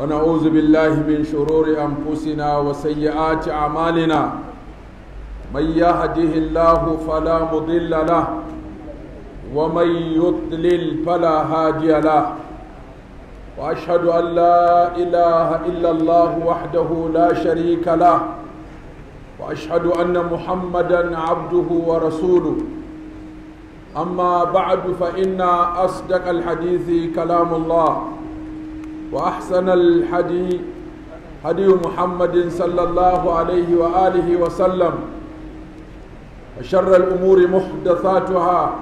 ونعوذ بالله من شرور أنفسنا وسيئات أعمالنا. من يهده الله فلا مضل له ومن يضلل فلا هادي له. وأشهد أن لا إله إلا الله وحده لا شريك له وأشهد أن محمدا عبده ورسوله. أما بعد فإن أصدق الحديث كلام الله. وأحسن الحديث هدي محمد صلى الله عليه وآله وسلم وشر الأمور محدثاتها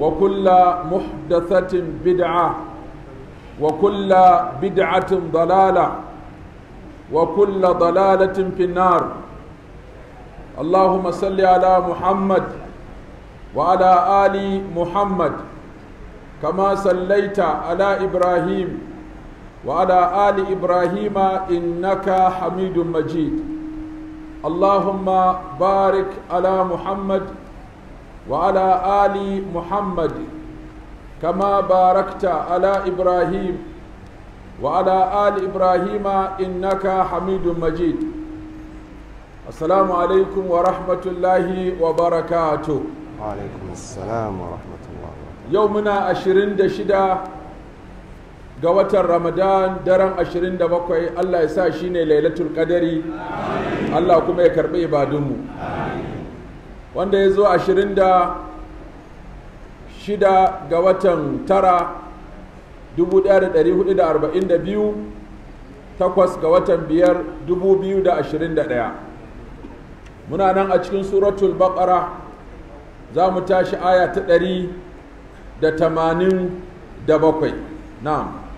وكل محدثة بدعة وكل بدعة ضلالة وكل ضلالة في النار اللهم صل على محمد وعلى آل محمد كما صليت على إبراهيم وعلى آل إبراهيم إنك حميد مجيد اللهم بارك على محمد وعلى آل محمد كما باركت على إبراهيم وعلى آل إبراهيم إنك حميد مجيد السلام عليكم ورحمة الله وبركاته وعليكم السلام ورحمة الله وبركاته يومنا أشرين دشدا ga watan ramadan daren 27 allah ya sa shi ne lailatul qadari. Allah kuma ya karɓi ibadunmu. Wanda ya zo 26 ga watan tara 1442 takwas ga watan biyar 2021 muna nan a cikin suratul baqara. Za mu tashi aya ta 187 na'am.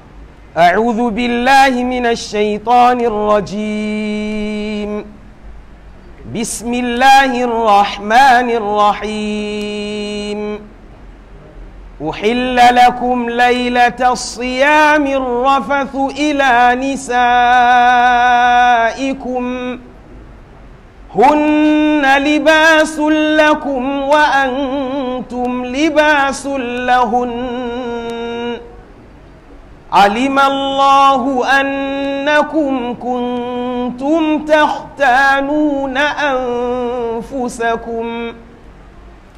أعوذ بالله من الشيطان الرجيم. بسم الله الرحمن الرحيم. أحل لكم ليلة الصيام الرفث إلى نسائكم. هن لباس لكم وأنتم لباس لهن. علم الله أنكم كنتم تختانون أنفسكم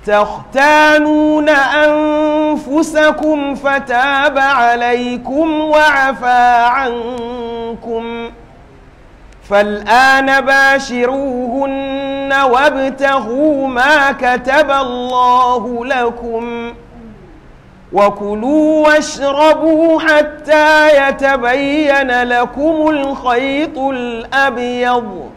تختانون أنفسكم فتاب عليكم وعفى عنكم. فالآن باشروهن وابتغوا ما كتب الله لكم. وكلوا واشربوا حتى يتبين لكم الخيط الأبيض.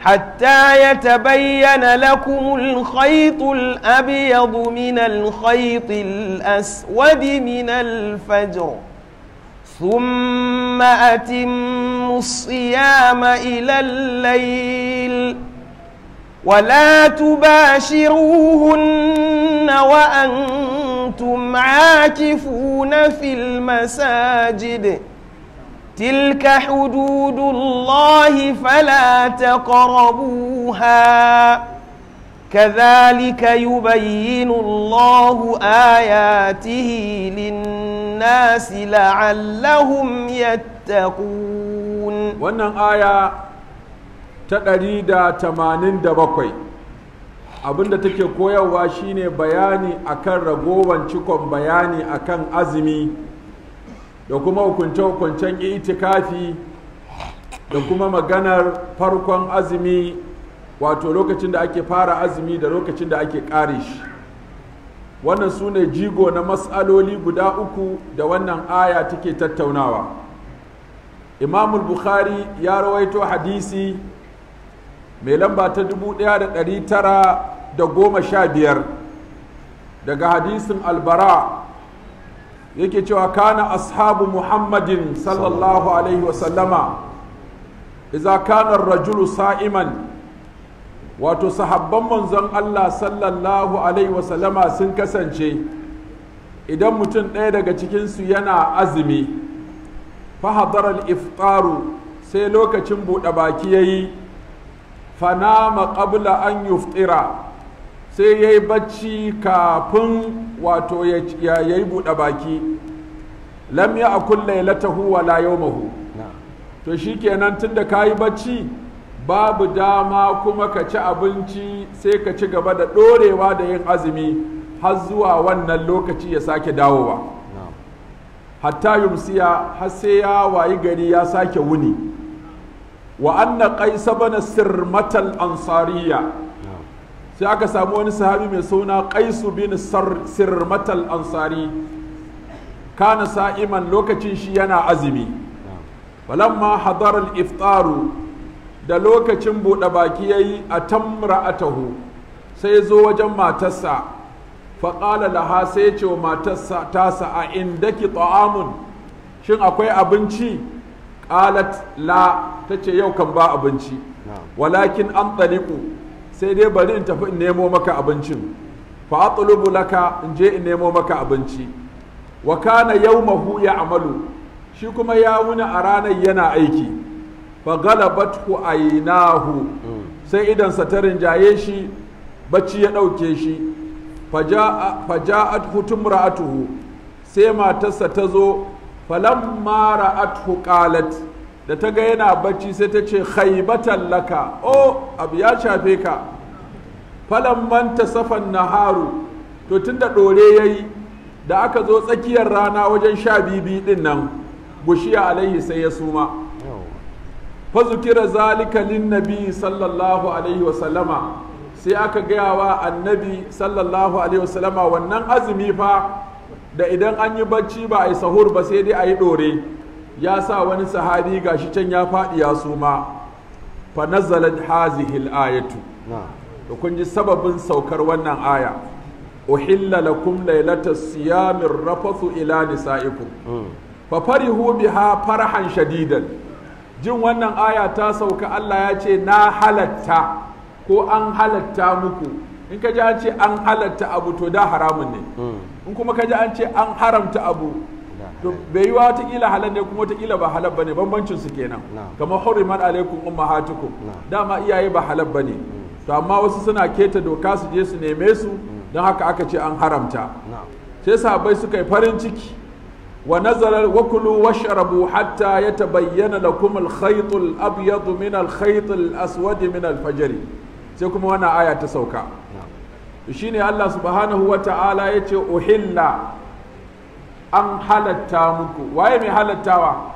حتى يتبين لكم الخيط الأبيض من الخيط الأسود من الفجر. ثم أتموا الصيام إلى الليل. ولا تباشروهن وأنتم عاكفون في المساجد تلك حدود الله فلا تقربوها كذلك يبين الله آياته للناس لعلهم يتقون wannan aya ta ɗari da tamanin da bakwai. Abinda take koyarwa shine bayani akan ragowan cikon bayani akan azumi da kuma hukunce-hukuncen itikafi da kuma maganar farkon azumi wato lokacin da ake fara azumi da lokacin da ake ƙare shi. Wannan su ne jigo na matsaloli guda uku da wannan aya take tattaunawa. Imamul bukhari ya rawaito hadisi mai lamba ta 1915 daga hadisin albara yake cewa kana ashabu muhammadin sallallahu alaihi wasallama iza kana rajulu sa'iman wato sahabban manzon Allah sallallahu alaihi wasallama sun kasance idan mutum ɗaya daga cikinsu yana azumi fahadar al-iftaru sai lokacin buɗe baki ya yi fanama qabla an yuftira sai ya yi bacci kafin wato ya yi buɗe baki. Lam ya akul lailatahu wala yawmahu. Na'am. To shikenan tunda kayi bacci babu dama kuma ka ci abinci sai ka ci gaba da ɗorewa da yin azumi har zuwa wannan lokaci ya sake dawowa. Hatta yumsiya har sai ya wayi gari ya sake wuni. Wa anna qais bana sirmatal ansariya sai aka samu wani sahabi mai suna qaisu bin sirmatal ansari kana sa'iman lokacin shi yana azumi. Falamma hadar al-iftaru da lokacin buɗe baki yayi a tamra'atahu sai zo wajen matarsa. Faƙala laha sai ce wa matarsa tasa a indaki ta'amun? Shin akwai abinci? Ƙalat la ta ce yau kan ba abinci. Walakin an ɗaliku sai dai bari in tafi in nemo maka abincin. Fa atlubu laka in je in nemo maka abinci. Wa kana yawmahu ya'malu shi kuma ya wuni a ranar yana aiki. Fa galabathu aynahu sai idansa ta rinjaye shi bacci ya ɗauke shi. Faja'at hutumra'atuhu sai matarsa ta zo falamma ra'athu qalat da ta ga yana bacci sai ta ce khaybatan laka. Oh abu ya shafe ka. Falamman tasafan naharu to tunda dore yayi da aka zo tsakiyar rana wajen sha bibi ɗin nan bushiya alaihi sai ya suma. Yawa fazukira zalika linnabi sallallahu alaihi wasallama sai aka gaya wa annabi sallallahu alaihi wasallama wannan azumi fa da idan an yi bacci ba a yi sahur ba sai dai a yi ɗore. Ya sa wani sahabi gashi can ya faɗi ya suma. Fa nazalat hazihi ayatu da kun ji sababin saukar wannan aya. Uhilla lakum lailata siyamin rafathu ila nisaikum. Mm. fa farihu biha farhan shadidan. Jin wannan aya ta sauka Allah ya ce na halatta ko an halatta muku. In ka ji an ce an halatta abu to da haramun ne. Mm. In kuma ka ji an ce an haramta abu to bai yi wa wataƙila halal ne kuma wataƙila ba halal ba ne bambancin su kenan. Kamar huriman alaikum ummahatukum. Dama iyaye ba halal ba ne. To amma wasu suna keta doka su je su neme su don haka aka ce an haramta. Sai sahabbai suka yi farin ciki. Wa nazara wa kulu washrabu hatta yatabayyana lakum al-khayt al-abyad min al-khayt al-aswad min al-fajr sai kuma wannan aya ta sauka. Shine Allah subhanahu wa ta'ala ya ce uhilla an halatta muku. Waye mai halattawa?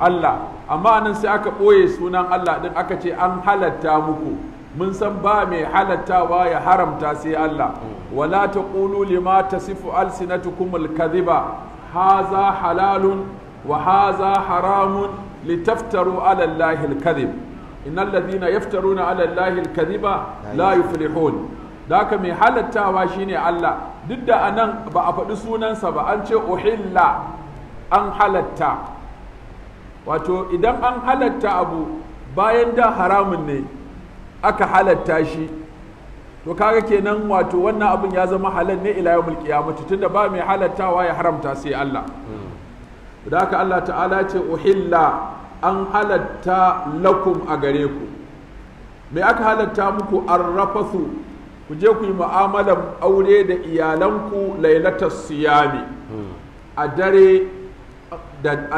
Allah. Amma nan sai aka ɓoye sunan Allah ɗin aka ce an halatta muku. Mun san ba mai halattawa ya haramta sai Allah. Wala taqulu lima tasifu alsinatukum alkadhiba haza halalun wa haza haramun litaftaru ala Allahi alkadhib. Innal ladhina yaftaruna ala Allahi alkadhiba la yuflihun. Da haka mai halattawa shine Allah. Duk da a nan ba a faɗi sunansa ba an ce uhilla an halatta. Wato idan an halatta abu bayan da haramun ne aka halatta shi. To kaga kenan wato wannan abin ya zama halal ne ila yawmul qiyamati tunda ba mai halattawa ya haramta sai Allah. Da haka Allah ta'ala ce uhilla an halatta lakum a gare ku. Me aka halatta muku? Arrafasu ku je ku yi mu'amalan aure da iyalanku lailatas siyami. A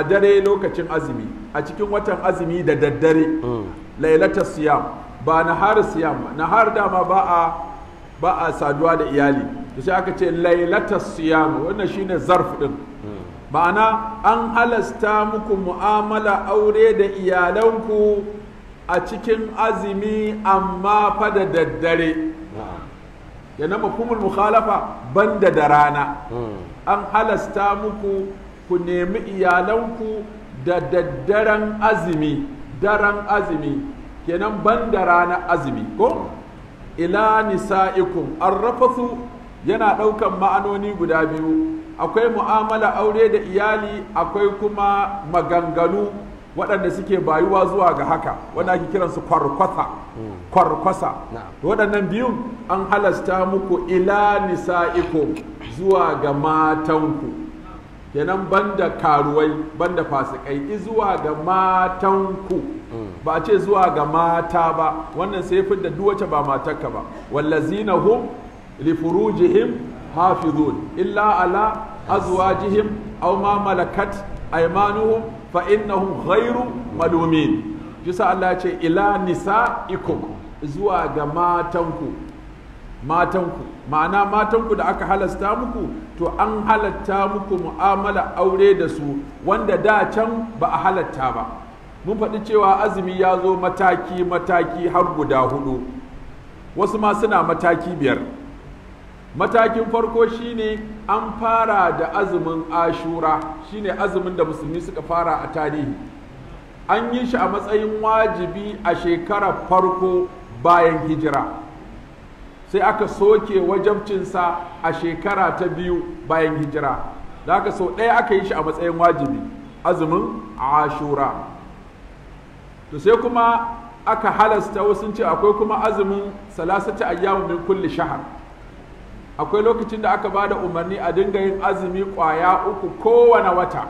dare lokacin azumi a cikin watan azumi da daddare lailata siyam. Ba nahar siyam ba nahar dama ba a ba a saduwa da iyali. To sai aka ce lailata siyam wannan shine zarf din. Ma'ana an halasta muku mu'amala aure da iyalanku a cikin azumi amma fa da daddare. Na'am yana mafhumul mukhalafa banda da rana. Mm. an halasta muku ku nemi iyalanku da daddaren azumi daren azumi. Kenan ban da ranar azumi ko? Ila nisa'ikum. Arrafathu yana ɗaukan ma'anoni guda biyu. Akwai mu'amala aure da iyali akwai kuma maganganu waɗanda suke bayuwa zuwa ga haka wanda ake kiransu kwarkwasa kwarkwasa. To waɗannan biyun an halasta muku ila nisa'ikum zuwa ga matanku. Kenan banda karuwai banda fasikai i zuwa ga matanku. Ba a ce zuwa ga mata ba. Wannan sai fi da duwace ba matarka ba. Wallazina hum li furujihim hafizun illa ala azwajihim aw ma malakat aymanuhum fa innahum ghairu malumin. Kisa Allah ya ce ila nisaikum zuwa ga matanku. Matanku. Ma'ana matanku da aka halasta muku to an halatta muku mu'amala aure da su wanda da can ba a halatta ba. Mun faɗi cewa azumi ya zo mataki mataki har guda huɗu wasu ma suna mataki biyar. Matakin farko shine an fara da azumin ashura shine azumin da musulmi suka fara a tarihi. An yi shi a matsayin wajibi a shekarar farko bayan hijira. Sai aka soke wajabcinsa a shekara ta biyu bayan hijira. Da aka sau ɗaya aka yi shi a matsayin wajibi azumin ashura. To sai kuma aka halasta wasu ce akwai kuma azumin salasata ayyamu min kulli shahar. Akwai lokacin da aka ba da umarni a dinga yin azumi ƙwaya uku kowane wata.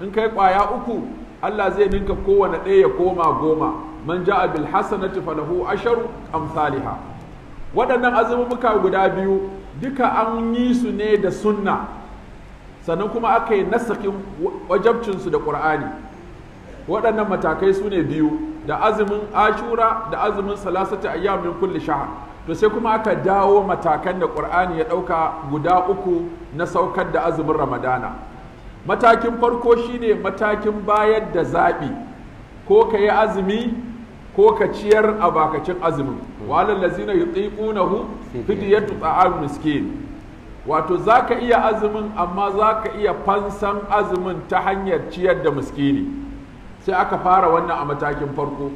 In kai ƙwaya uku Allah zai ninka kowane ɗaya ya koma goma. Man ja'a bil hasanati falahu asharu amsalha waɗannan azumumuka guda biyu duka an yi su ne da sunna. Sannan kuma aka yi nasakin wajabcinsu da ƙur'ani waɗannan matakai su ne biyu da azumin ashura da azumin salasata ayyamin kulli shahar to sai kuma aka dawo matakan da ƙur'ani ya ɗauka guda uku na saukar da azumin ramadana. Matakin farko shine matakin bayar da zaɓi. Ko ka yi azumi ko ka ciyar a bakacin azumin. Walal lazina yutiqunahu fidyatu ta'am miskin. Wato zaka iya azumin amma zaka iya fansan azumin ta hanyar ciyar da miskini. Sai aka fara wannan a matakin farko.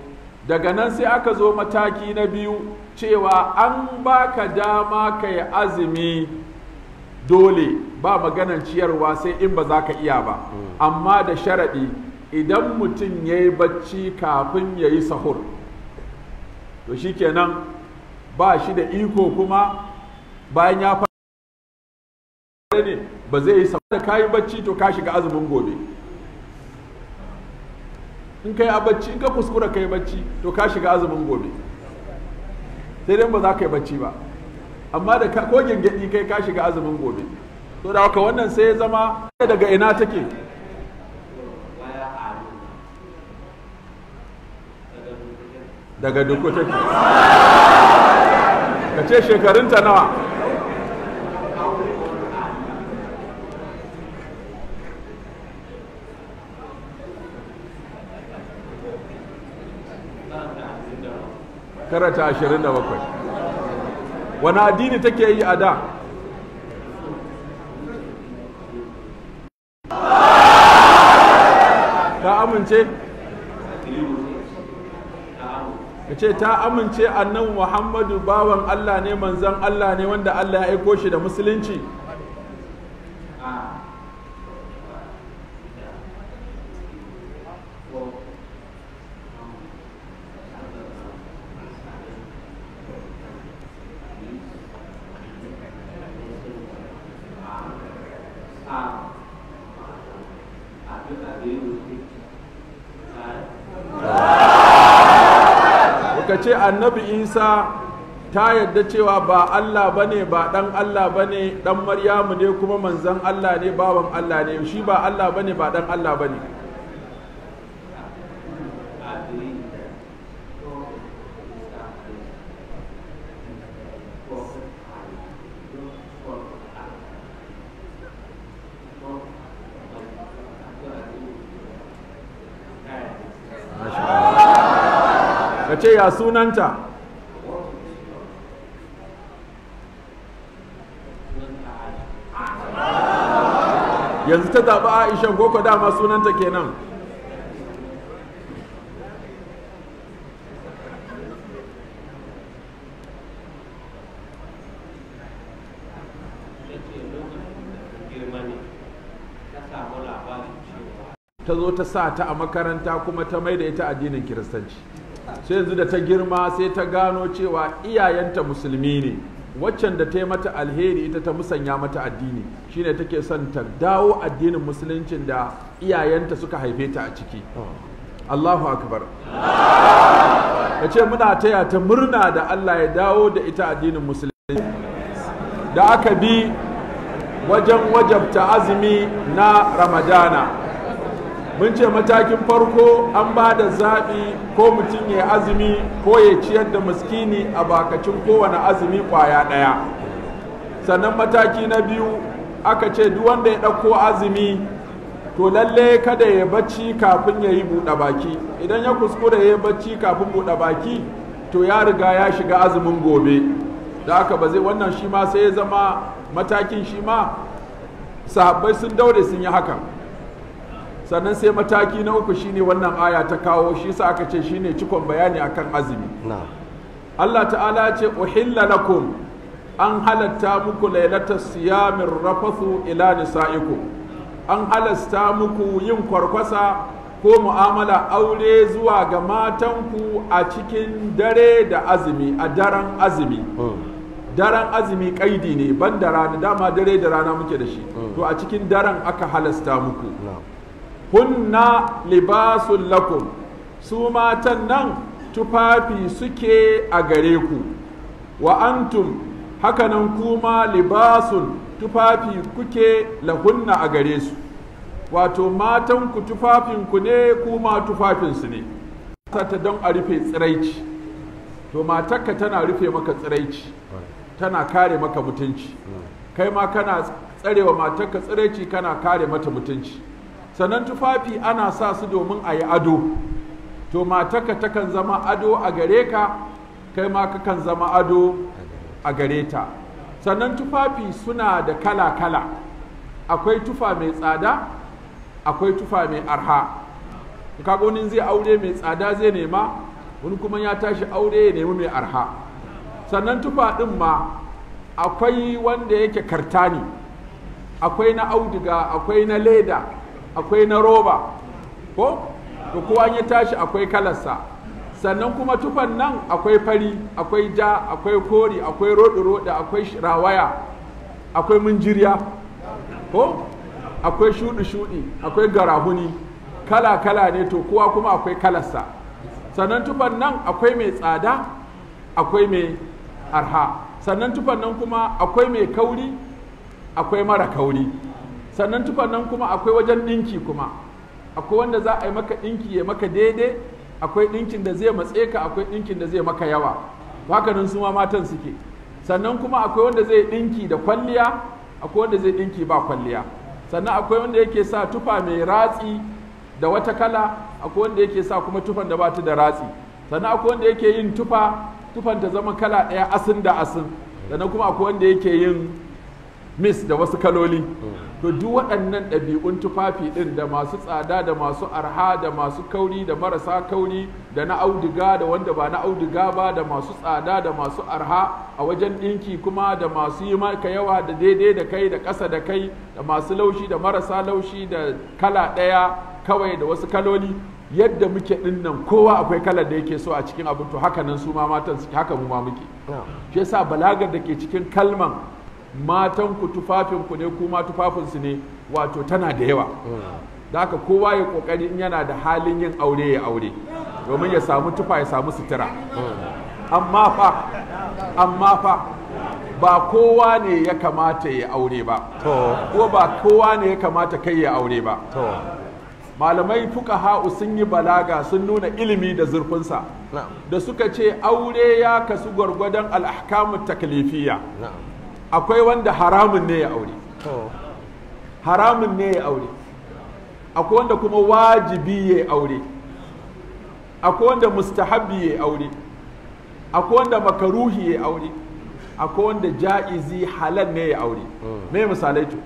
Daga nan sai aka zo mataki na biyu cewa an baka dama ka yi azumi dole. Ba maganan ciyarwa sai in ba za ka iya ba. Amma da sharaɗi idan mutum ya yi bacci kafin ya yi sahur to shi kenan ba shi da iko kuma bayan ya fara ne ba zai yi sahur. Da ka yi bacci to ka shiga azumin gobe. In ka yi bacci in ka kuskura ka yi bacci to ka shiga azumin gobe. Sai dai ba za ka yi bacci ba. Amma da ko gyangyaɗi kai ka shiga azumin gobe. To da haka wannan sai ya zama daga ina take? Daga duku take. Ka ce shekarunta nawa? Karata ashirin da bakwai. Wani addini take yi a da? Ta amince? Ka ce ta amince annan muhammadu bawan allah ne manzan allah ne wanda allah ya aiko shi da musulunci ka ce annabi isa ta yadda cewa ba allah ba ne ba dan allah ba ne dan maryamu ne kuma manzan allah ne bawan allah ne. Shi ba allah ba ne ba dan allah ba ne ce ya sunanta? Yanzu ta zaɓi aishan ko dama sunanta kenan? Ta zo ta sa ta a makaranta kuma ta mai da ita addinin kiristanci. Sai yanzu da ta girma sai ta gano cewa iyayenta musulmi ne. Waccan da ta yi mata alheri ita ta musanya mata addini. Shine take son ta dawo addinin musuluncin da iyayenta suka haife ta a ciki. Allahu akbar. Ka ce muna taya ta murna da Allah ya dawo da ita addinin musulunci. Da aka bi wajen wajabta azumi na ramadana. Mun ce matakin farko an ba da zaɓi ko mutum ya azumi ko ya ciyar da miskini a bakacin kowane azumi ƙwaya ɗaya. Sannan mataki na biyu aka ce duk wanda ya ɗauko azumi to lalle kada ya bacci kafin ya yi buɗe baki. Idan ya kuskura ya bacci kafin buɗe baki to ya riga ya shiga azumin gobe. Da aka ba zai wannan shi ma sai ya zama matakin shi ma sahabbai sun daure sun yi hakan. Sannan sai mataki na uku shine wannan aya ta kawo shi sa aka ce shine cikon bayani akan azumi. Allah ta'ala ce uhilla lakum an halatta muku lailatas siyamin rafathu ila nisaikum. An halasta muku yin kwarkwasa ko mu'amala aure zuwa ga matanku a cikin dare da azumi a daren azumi. Daren azumi kaidi ne ban da rana dama dare da rana muke da shi. To a cikin daren aka halasta muku. Hunna libasun lakum. Su matan nan tufafi suke a gare ku. Wa antum haka nan kuma libasun tufafi kuke lahunna a gare su. Wato matanku tufafinku ne kuma tufafinsu ne. Ta don a rufe tsiraici. To matarka tana rufe maka tsiraici. Tana kare maka mutunci. Kai ma kana tsarewa matarka tsiraici kana kare mata mutunci. Sannan tufafi ana sa su domin a yi ado. To matarka takan zama ado a gare ka kai ma kakan zama ado a gare ta. Sannan tufafi suna da kala-kala akwai tufa mai tsada akwai tufa mai arha. Kaga wani zai aure mai tsada zai nema wani kuma ya tashi aure ya nemi mai arha. Sannan tufa ɗin ma akwai wanda yake kartani akwai na auduga akwai na leda akwai na roba ko? To kowa ya tashi akwai kalarsa. Sannan kuma tufan nan akwai fari akwai ja akwai kori akwai roɗi-roɗi akwai rawaya akwai munjiriya ko? Akwai shuɗi-shuɗi akwai garahuni kala-kala ne to kowa kuma akwai kalarsa. Sannan tufan nan akwai mai tsada akwai mai arha. Sannan tufan nan kuma akwai mai kauri akwai mara kauri. Sannan tufan nan kuma akwai wajen ɗinki kuma. Akwai wanda za a yi maka ɗinki ya maka daidai akwai ɗinkin da zai matse ka akwai ɗinkin da zai maka yawa. Haka nan su ma matan suke. Sannan kuma akwai wanda zai ɗinki da kwalliya akwai wanda zai ɗinki ba kwalliya. Sannan akwai wanda yake sa tufa mai ratsi da wata kala akwai wanda yake sa kuma tufan da bata da ratsi. Sannan akwai wanda yake yin tufa tufan ta zama kala ɗaya asin da asin. Sannan kuma akwai wanda yake yin mis da wasu kaloli. To duk waɗannan ɗabi'un tufafi ɗin da masu tsada da masu arha da masu kauri da marasa kauri da na auduga da wanda ba na auduga ba da masu tsada da masu arha a wajen ɗinki kuma da masu yi maka yawa da daidai da kai da ƙasa da kai da masu laushi da marasa laushi da kala ɗaya kawai da wasu kaloli. Yadda muke ɗin nan kowa akwai kalar da yake so a cikin abin to haka nan su ma matan haka mu ma muke. Shi yasa balagar da ke cikin kalman matan ku tufafin ku ne kuma tufafinsu ne wato tana da yawa. Da haka kowa ya ƙoƙari in yana da halin yin aure ya aure domin ya samu tufa ya samu sutura. Amma fa amma fa ba kowa ne ya kamata ya aure ba. To. Ko ba kowa ne ya kamata kai ya aure ba. Malamai fuka ha'u sun yi balaga sun nuna ilimi da zurfinsa. Da suka ce aure ya kasu gwargwadon al'ahkamu taklifiyya. Na'am. Akwai wanda haramun ne ya aure. Haramun ne ya aure. Akwai wanda kuma wajibi ya aure. Akwai wanda mustahabbi ya aure. Akwai wanda makaruhi ya aure. Akwai wanda ja'izi halal ne ya aure. Me misalai to?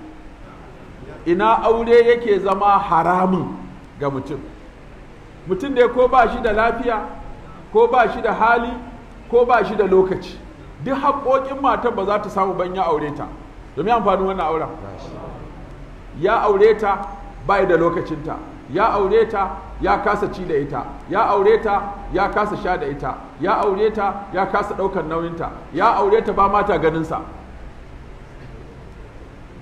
Ina aure yake zama haramun ga mutum? Mutum ne ko ba shi da lafiya ko ba shi da hali ko ba shi da lokaci. Duk haƙoƙin matan ba za ta samu ban ya aure ta. Domin amfanin wannan auren. Ya aure ta bai da lokacinta. Ya aure ta ya kasa ci da ita. Ya aure ta ya kasa sha da ita. Ya aure ta ya kasa ɗaukar nauyinta. Ya aure ta ba mata ganinsa.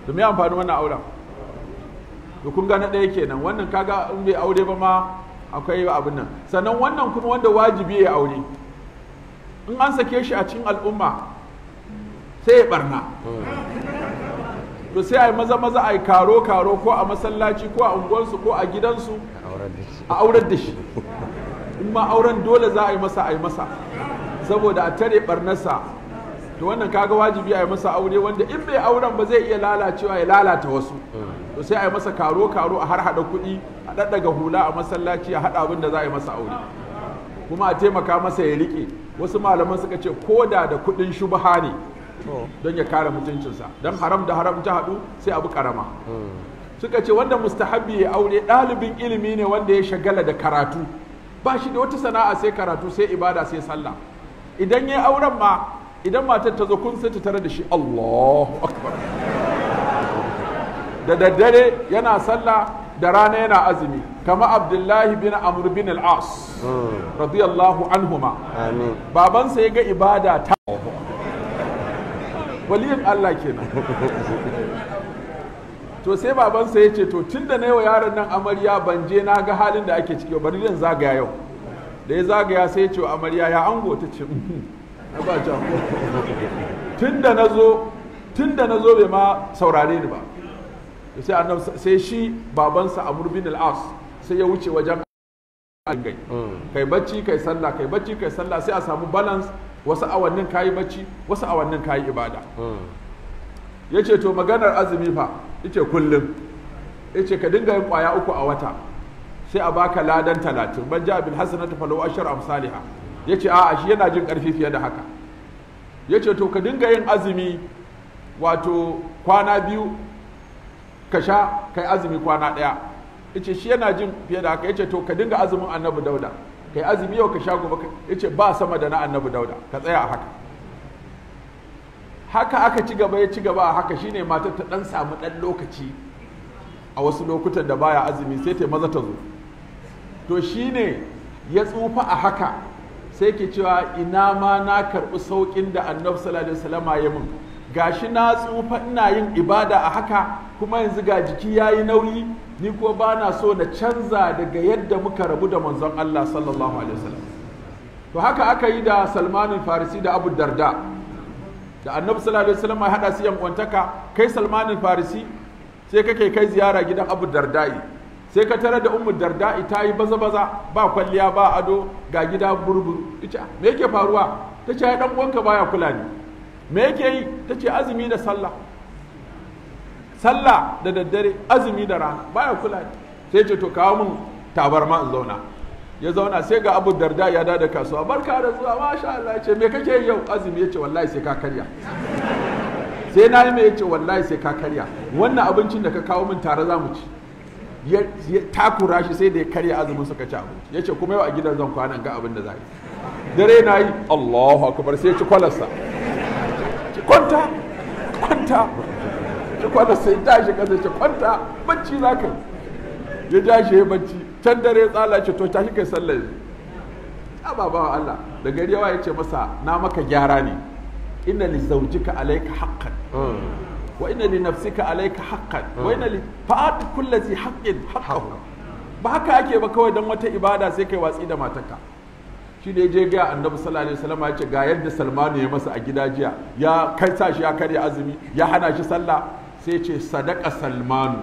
Domin ya amfani wannan auren. To kun na ɗaya kenan. Wannan kaga in bai aure ba ma akwai abin nan. Sannan wannan kuma wanda wajibi ya aure. In an sake shi a cikin al'umma sai ya barna to sai a yi maza maza a yi karo karo ko a masallaci ko a unguwarsu ko a gidansu a aurar da shi. In ma auren dole za a yi masa a yi masa. Saboda a tare barnarsa to wannan kaga wajibi a yi masa aure wanda in bai auren ba zai iya lalacewa ya lalata wasu. To sai a yi masa karo karo a har hada kuɗi a ɗaɗɗaga hula a masallaci a haɗa abin da za a yi masa aure. Kuma a taimaka masa ya riƙe. Wasu malaman suka ce ko da da kuɗin shubha ne don ya kare mutuncinsa. Don haram da haram ta haɗu sai abu ƙarama. Suka ce wanda mustahabbi ya aure ɗalibin ilimi ne wanda ya shagala da karatu. Ba shi da wata sana'a sai karatu sai ibada sai sallah. Idan ya auren ma idan matar ta zo kun sai ta tare da shi Allahu akbar. Da daddare yana sallah da rana yana azumi kama Abdullahi bin Amr bin al-As radiyallahu anhuma. Babansa ya ga ibada ta waliyin Allah kenan. To sai babansa ya ce to tun da na yi wa yaron nan amarya ban je na ga halin da ake ciki ba, bari zan zagaya yau. Da ya zagaya sai ya ce wa amarya ya ango? Ta ce "Mhm, na ba can tun da na zo tun da na zo bai ma saurare ni ba. Sai annabi sai shi babansa Amr bin al-As sai ya wuce wajen gai kai bacci kai sallah kai bacci kai sallah sai a samu balance. Wasu awannin kayi bacci wasu awannin kayi ibada. Ya ce to maganar azumi fa ya ce kullum. Yace ka dinga yin ƙwaya uku a wata sai a baka ladan talatin. Ban ja bil hasanatu falahu ashar amsalha. Yace a'a shi yana jin ƙarfi fiye da haka. Yace to ka dinga yin azumi wato kwana biyu ka sha kai azumi kwana ɗaya. Yace shi yana jin fiye da haka. Yace to ka dinga azumin annabi dauda. Kai azumi yau ka sha gobe ya ce ba sama da na annabi dauda. Ka tsaya a haka. Haka aka ci gaba ya ci gaba a haka. Shine matar ta dan samu dan lokaci a wasu lokutan da baya azumi sai ta maza ta zo. To shine ya tsufa a haka sai ke cewa ina ma na karɓi sauƙin da annabi sallallahu alaihi wasallam ya mun. Gashi na tsufa ina yin ibada a haka kuma yanzu ga jiki yayi nauyi ni ko ba na so na canza daga yadda muka rabu da manzon Allah sallallahu alaihi wasallam. To haka aka yi da Salman farisi da Abu Darda. Da annabi sallallahu alaihi wasallam ya hada su yan kwantaka kai Salman farisi sai kake kai ziyara gidan Abu Dardai. Sai ka tare da Ummu Dardai ta yi baza baza ba kwalliya ba ado ga gida burbur ita me yake faruwa? Tace ai dan uwanka baya kula ni. Me yake yi? Tace azumi da sallah. Sallah da daddare azumi da rana. Baya kula sai ce to kawo min tabarma in zauna. Ya zauna sai ga Abu Darda ya da kasuwa. Barka da zuwa masha Allah. Ce me kake yau? Azumi ya ce wallahi sai ka karya. Sai na yi mai ya ce wallahi sai ka karya. Wannan abincin da ka kawo min tare za mu ci. Ya takura shi sai da ya karya azumin suka ci abinci. Ya ce kuma yau a gidan zan kwana ga abin da za yi. Dare na yi allahu akbar. Sai ya ci kwalarsa. Kwanta kwanta. Ci kwalarsa ya tashi kasa ce kwanta bacci za ka ya ja shi ya bacci. Can dare tsala ce to tashi kai sallar a babawa Allah. Da gari yawa ya ce masa na maka gyara ne. Inna li zawjika alayka haqqan. Wa inna li nafsika alayka haqqan. Wa inna li fa'at kulli haqqin haqqahu. Ba haka ake ba kawai dan wata ibada sai kai watsi da matarka. Shi ne je ga annabi sallallahu alaihi wasallam ya ce ga yadda salmanu ya masa a gida jiya. Ya kai sa shi ya karya azumi ya hana shi sallah sai ce sadaka salmanu.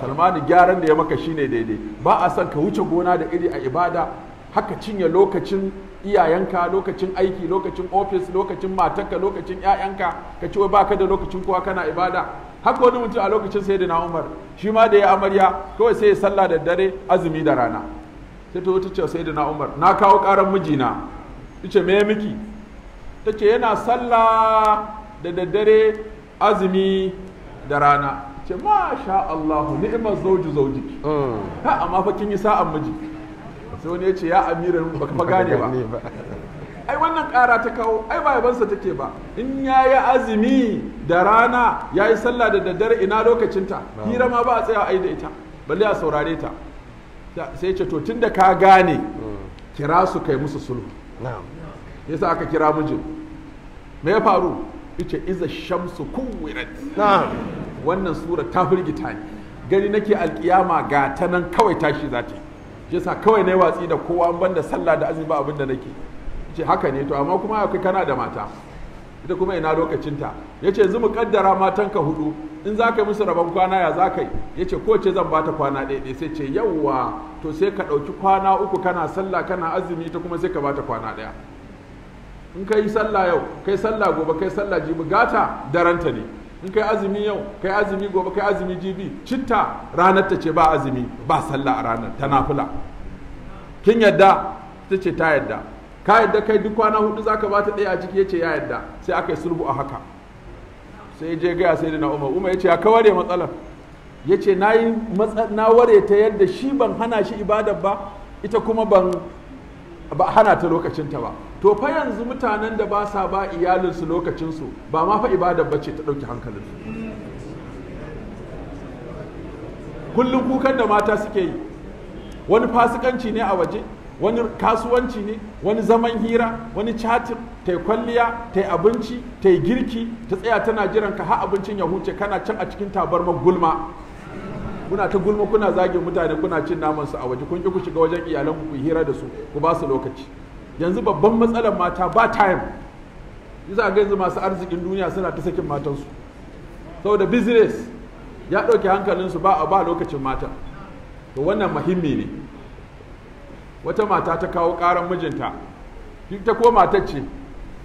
Salmanu gyaran da ya maka shine daidai. Ba a son ka wuce gona da iri a ibada haka cinye lokacin iyayenka lokacin aiki lokacin ofis lokacin matanka lokacin 'ya'yanka ka ce ba ka da lokacin kowa kana ibada. Haka wani mutum a lokacin sai da umar shi ma da ya amarya kawai sai ya sallah da dare azumi da rana. Sai ta wata ce sai da umar na kawo karan mijina. Ce me miki? Ta ce yana sallah da daddare azumi da rana. Ce masha Allah ni'imar zauji zaujiki ha amma fa kin yi sa'an miji. Sai wani ya ce ya amiran baka fa gane ba. Ai wannan ƙara ta kawo ai ba yabansa take ba. In ya yi azumi da rana ya yi sallah da daddare ina lokacinta? Hira ma ba a tsaya ai da ita. Balle a saurare ta. Sai ce to tun da ka gane kira su kai musu sulhu. Yasa aka kira mijin. Me ya faru? Yace iza shamsu kuwirat. Wannan sura ta firgita ni. Gani nake alkiyama ga ta nan kawai tashi za ta yi. Yasa kawai na yi watsi da kowa an banda sallah da azumi ba abin da nake. Ce haka ne to amma kuma akwai kana da mata. Ita kuma ina lokacinta? Ya ce yanzu mu kaddara matanka huɗu. In za ka yi musu rabon kwana ya za ka yi? Ya ce kowace zan bata kwana ɗaya ɗaya. Sai ce yawwa to sai ka ɗauki kwana uku kana sallah kana azumi ta kuma sai ka bata kwana ɗaya. In ka yi sallah yau kai sallah gobe kai sallah jibi gata daranta ne. In kai azumi yau kai azumi gobe kai azumi jibi citta ranar ta ce ba azumi ba sallah a ranar ta nafila. Kin yadda? Ta ce ta yadda. Ka yadda kai duk kwana huɗu zaka bata ɗaya a ciki ya ce ya yadda. Sai aka yi sulhu a haka. Sai je gaya sai na umar umar ya ce ya kaware matsalar? Yace na yi na ware ta yadda shi ban hana shi ibadar ba ita kuma ban ba hana ta lokacinta ba. To fa yanzu mutanen da ba sa ba iyalinsu lokacinsu ba ma fa ibadar bace ta ɗauki hankalinsu. Kullum kukan da mata suke yi wani fasikanci ne a waje? Wani kasuwanci ne wani zaman hira wani chatin ta kwalliya ta abinci ta girki ta tsaya tana jiran ka har abincin ya huce kana can a cikin tabarmar gulma. Kuna ta gulma kuna zagin mutane kuna cin naman su a waje. Kun ki ku shiga wajen iyalan ku hira da su ku ba su lokaci. Yanzu babban matsalar mata ba time. Yasa ga yanzu masu arzikin duniya suna ta sakin matansu saboda business ya ɗauke hankalinsu ba a ba lokacin mata. To wannan muhimmi ne. Wata mata ta kawo ƙaran mijinta. Ta ko matar ce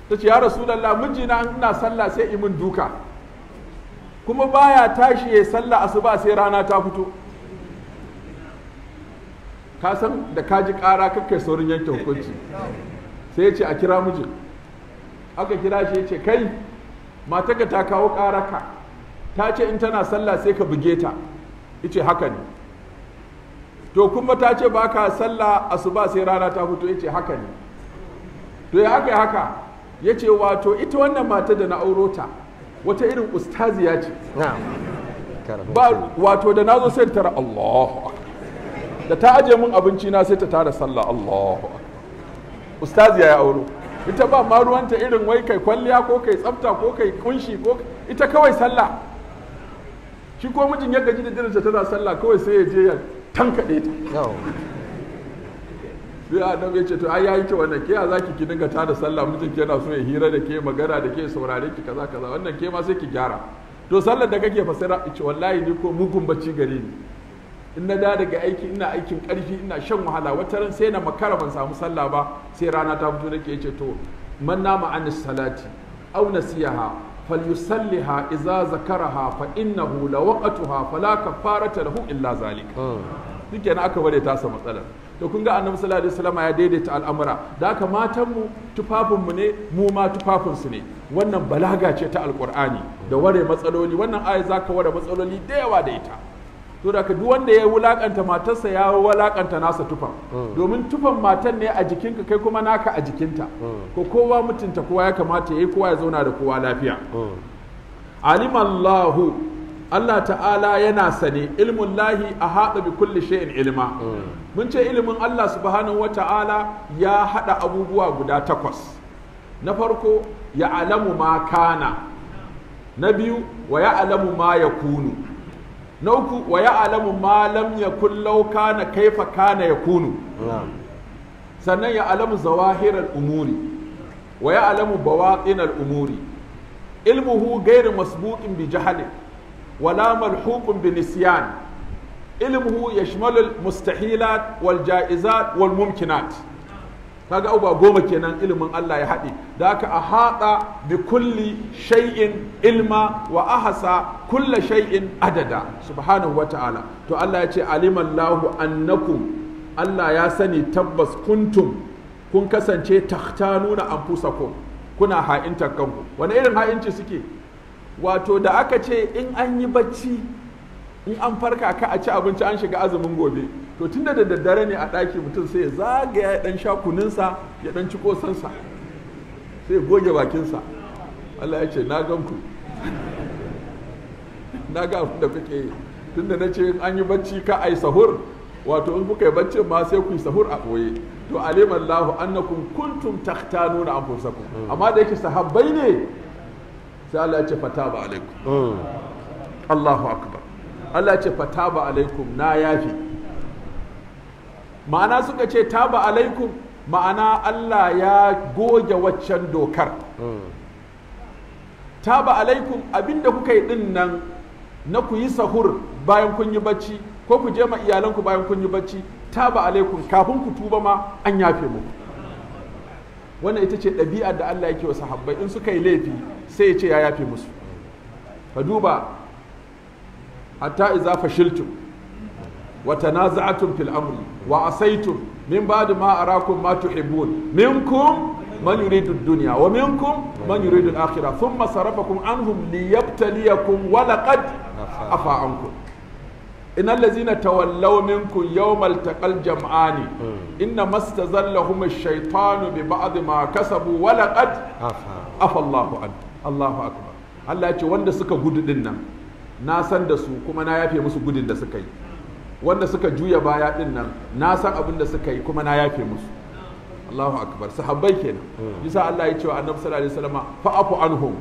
ta ce ya rasulallah mijina ina sallah sai imin duka. Kuma baya tashi ya sallah asuba sai rana ta fito. Ka san da ka ji ƙara kakkai saurin yanke hukunci. Sai ya ce a kira mijin. Aka kira shi ya ce kai mataka ta kawo ƙaraka ta ce in tana sallah sai ka buge ta. Ice haka ne. To kuma ta ce ba ka sallah asuba sai rana ta fito ya ce haka ne. To ya haka haka? Ya ce wato ita wannan mata da na auro ta wata irin ustaziya ce. Ba wato da na zo sai tara Allahu da ta aje min abinci na sai ta tara sallah Allahu ustaziya ya auro. Ita ba ma ruwanta irin wai kai kwalliya ko kai tsafta ko kai ƙunshi ko ita kawai sallah. Shi ko mijin ya gaji da jirinta tana sallah kawai sai ya je ya tankaɗe ta. Sai adam ya ce to ai yayi ki wannan. Ke za ki ki dinga tada sallah? Mijin ki yana so ya hira da ke magana da ke saurare ki kaza kaza. Wannan ke ma sai ki gyara. To sallar da kake fasara ce wallahi ni ko mugun bacci gare ni. In na da daga aiki ina aikin ƙarfi ina shan wahala. Wata ran sai na makara ban samu sallah ba sai rana ta fito nake ya ce to man nama anis salati aw nasiyaha falyusalliha idza zakaraha fa innahu lawaqatuha fala kafarata lahu illa zalika duk kenan aka bare tasa matsalar to kun ga annabi sallallahu alaihi wasallam ya daidaita al'amura da haka matan mu tufafin mu ne mu ma tufafin su ne wannan balaga ce ta alqur'ani da ware matsaloli wannan aya zaka ware matsaloli da yawa da ita to da duk wanda ya wulaƙanta matarsa ya wulaƙanta nasa tufan. Domin tufan matan ne a jikinka kai kuma naka a jikinta. Ko kowa mutunta kowa ya kamata yayi kowa ya zauna da kowa lafiya. Alimallahu Allah ta'ala yana sane. Ilmun lahi a haɗa bi kulli shay'in ilma. Mun ce ilimin Allah subhanahu wa ta'ala ya haɗa abubuwa guda takwas. Na farko ya alamu ma kana. Na biyu wa ya alamu ma ya kunu na uku wa ya'lamu ma lam yakun law kana kaifa kana yakunu. Sannan ya alamu zawahirar umuri wa ya alamu bawaƙinar umuri. Ilmuhu gairi masbuƙin bi jahali wala malhuƙin bi nisiyan ilmuhu ya shimalul mustahilat wal ja'izat wal mumkinat. Kaga abubuwa goma kenan ilimin Allah ya haɗe. Da aka a haɗa bi kulli shay'in ilma wa ahasa kulla shay'in adada subhanahu wa ta'ala. To Allah ya ce alimallahu annakum. Allah ya sani tabbas kuntum. Kun kasance takhtanuna anfusakum. Kuna ha'intar kanku. Wani irin ha'inci suke? Wato da aka ce in an yi bacci in an farka ka a ci abinci an shiga azumin gobe to tunda da daddare ne a ɗaki mutum sai ya zagaya ya ɗan sha kuninsa ya ɗan ci kosansa sai ya goge bakinsa. Allah ya ce na gan ku. Na ga abin da kuke yi. Tunda na ce an yi bacci ka ai sahur wato in kuka yi baccin ma sai ku yi sahur a ɓoye. To alimallahu annakum kuntum takhtanuna anfusakum. Amma da yake sahabbai ne sai Allah ya ce fataba alaikum. Allahu akbar. Allah ce fataba alaikum na yafi ma'ana suka ce taba alaikum ma'ana Allah ya goge waccan dokar. Taba alaikum abin da kuka yi ɗin nan na ku yi sahur bayan kun yi bacci ko ku je ma iyalanku bayan kun yi bacci taba alaikum kafin ku tuba ma an yafe muku. Wannan ita ce ɗabi'ar da Allah yake wa sahabbai. In suka yi laifi sai ya ce ya yafe musu. Ka duba hatta iza fashiltum wa tanaza'atum fil amri wa asaitum min ba'di ma arakum ma tuhibbun minkum man yuridu ad-dunya wa minkum man yuridu al-akhirah thumma sarafakum anhum liyabtaliyakum wa laqad afa ankum إن الذين تولوا منكم يوم التقى الجمعان إنما استزلهم الشيطان ببعض ما كسبوا ولقد عفى الله عنه الله أكبر Allah ya ce wanda suka gudu din nan na san da su kuma na yafe musu gudun da suka yi. Wanda suka juya baya ɗin nan na san abin da suka yi kuma na yafe musu. Allahu akbar. Sahabbai kenan. Yasa Allah ya ce wa Annabi sallallahu alaihi wasallam fa'afu anhum.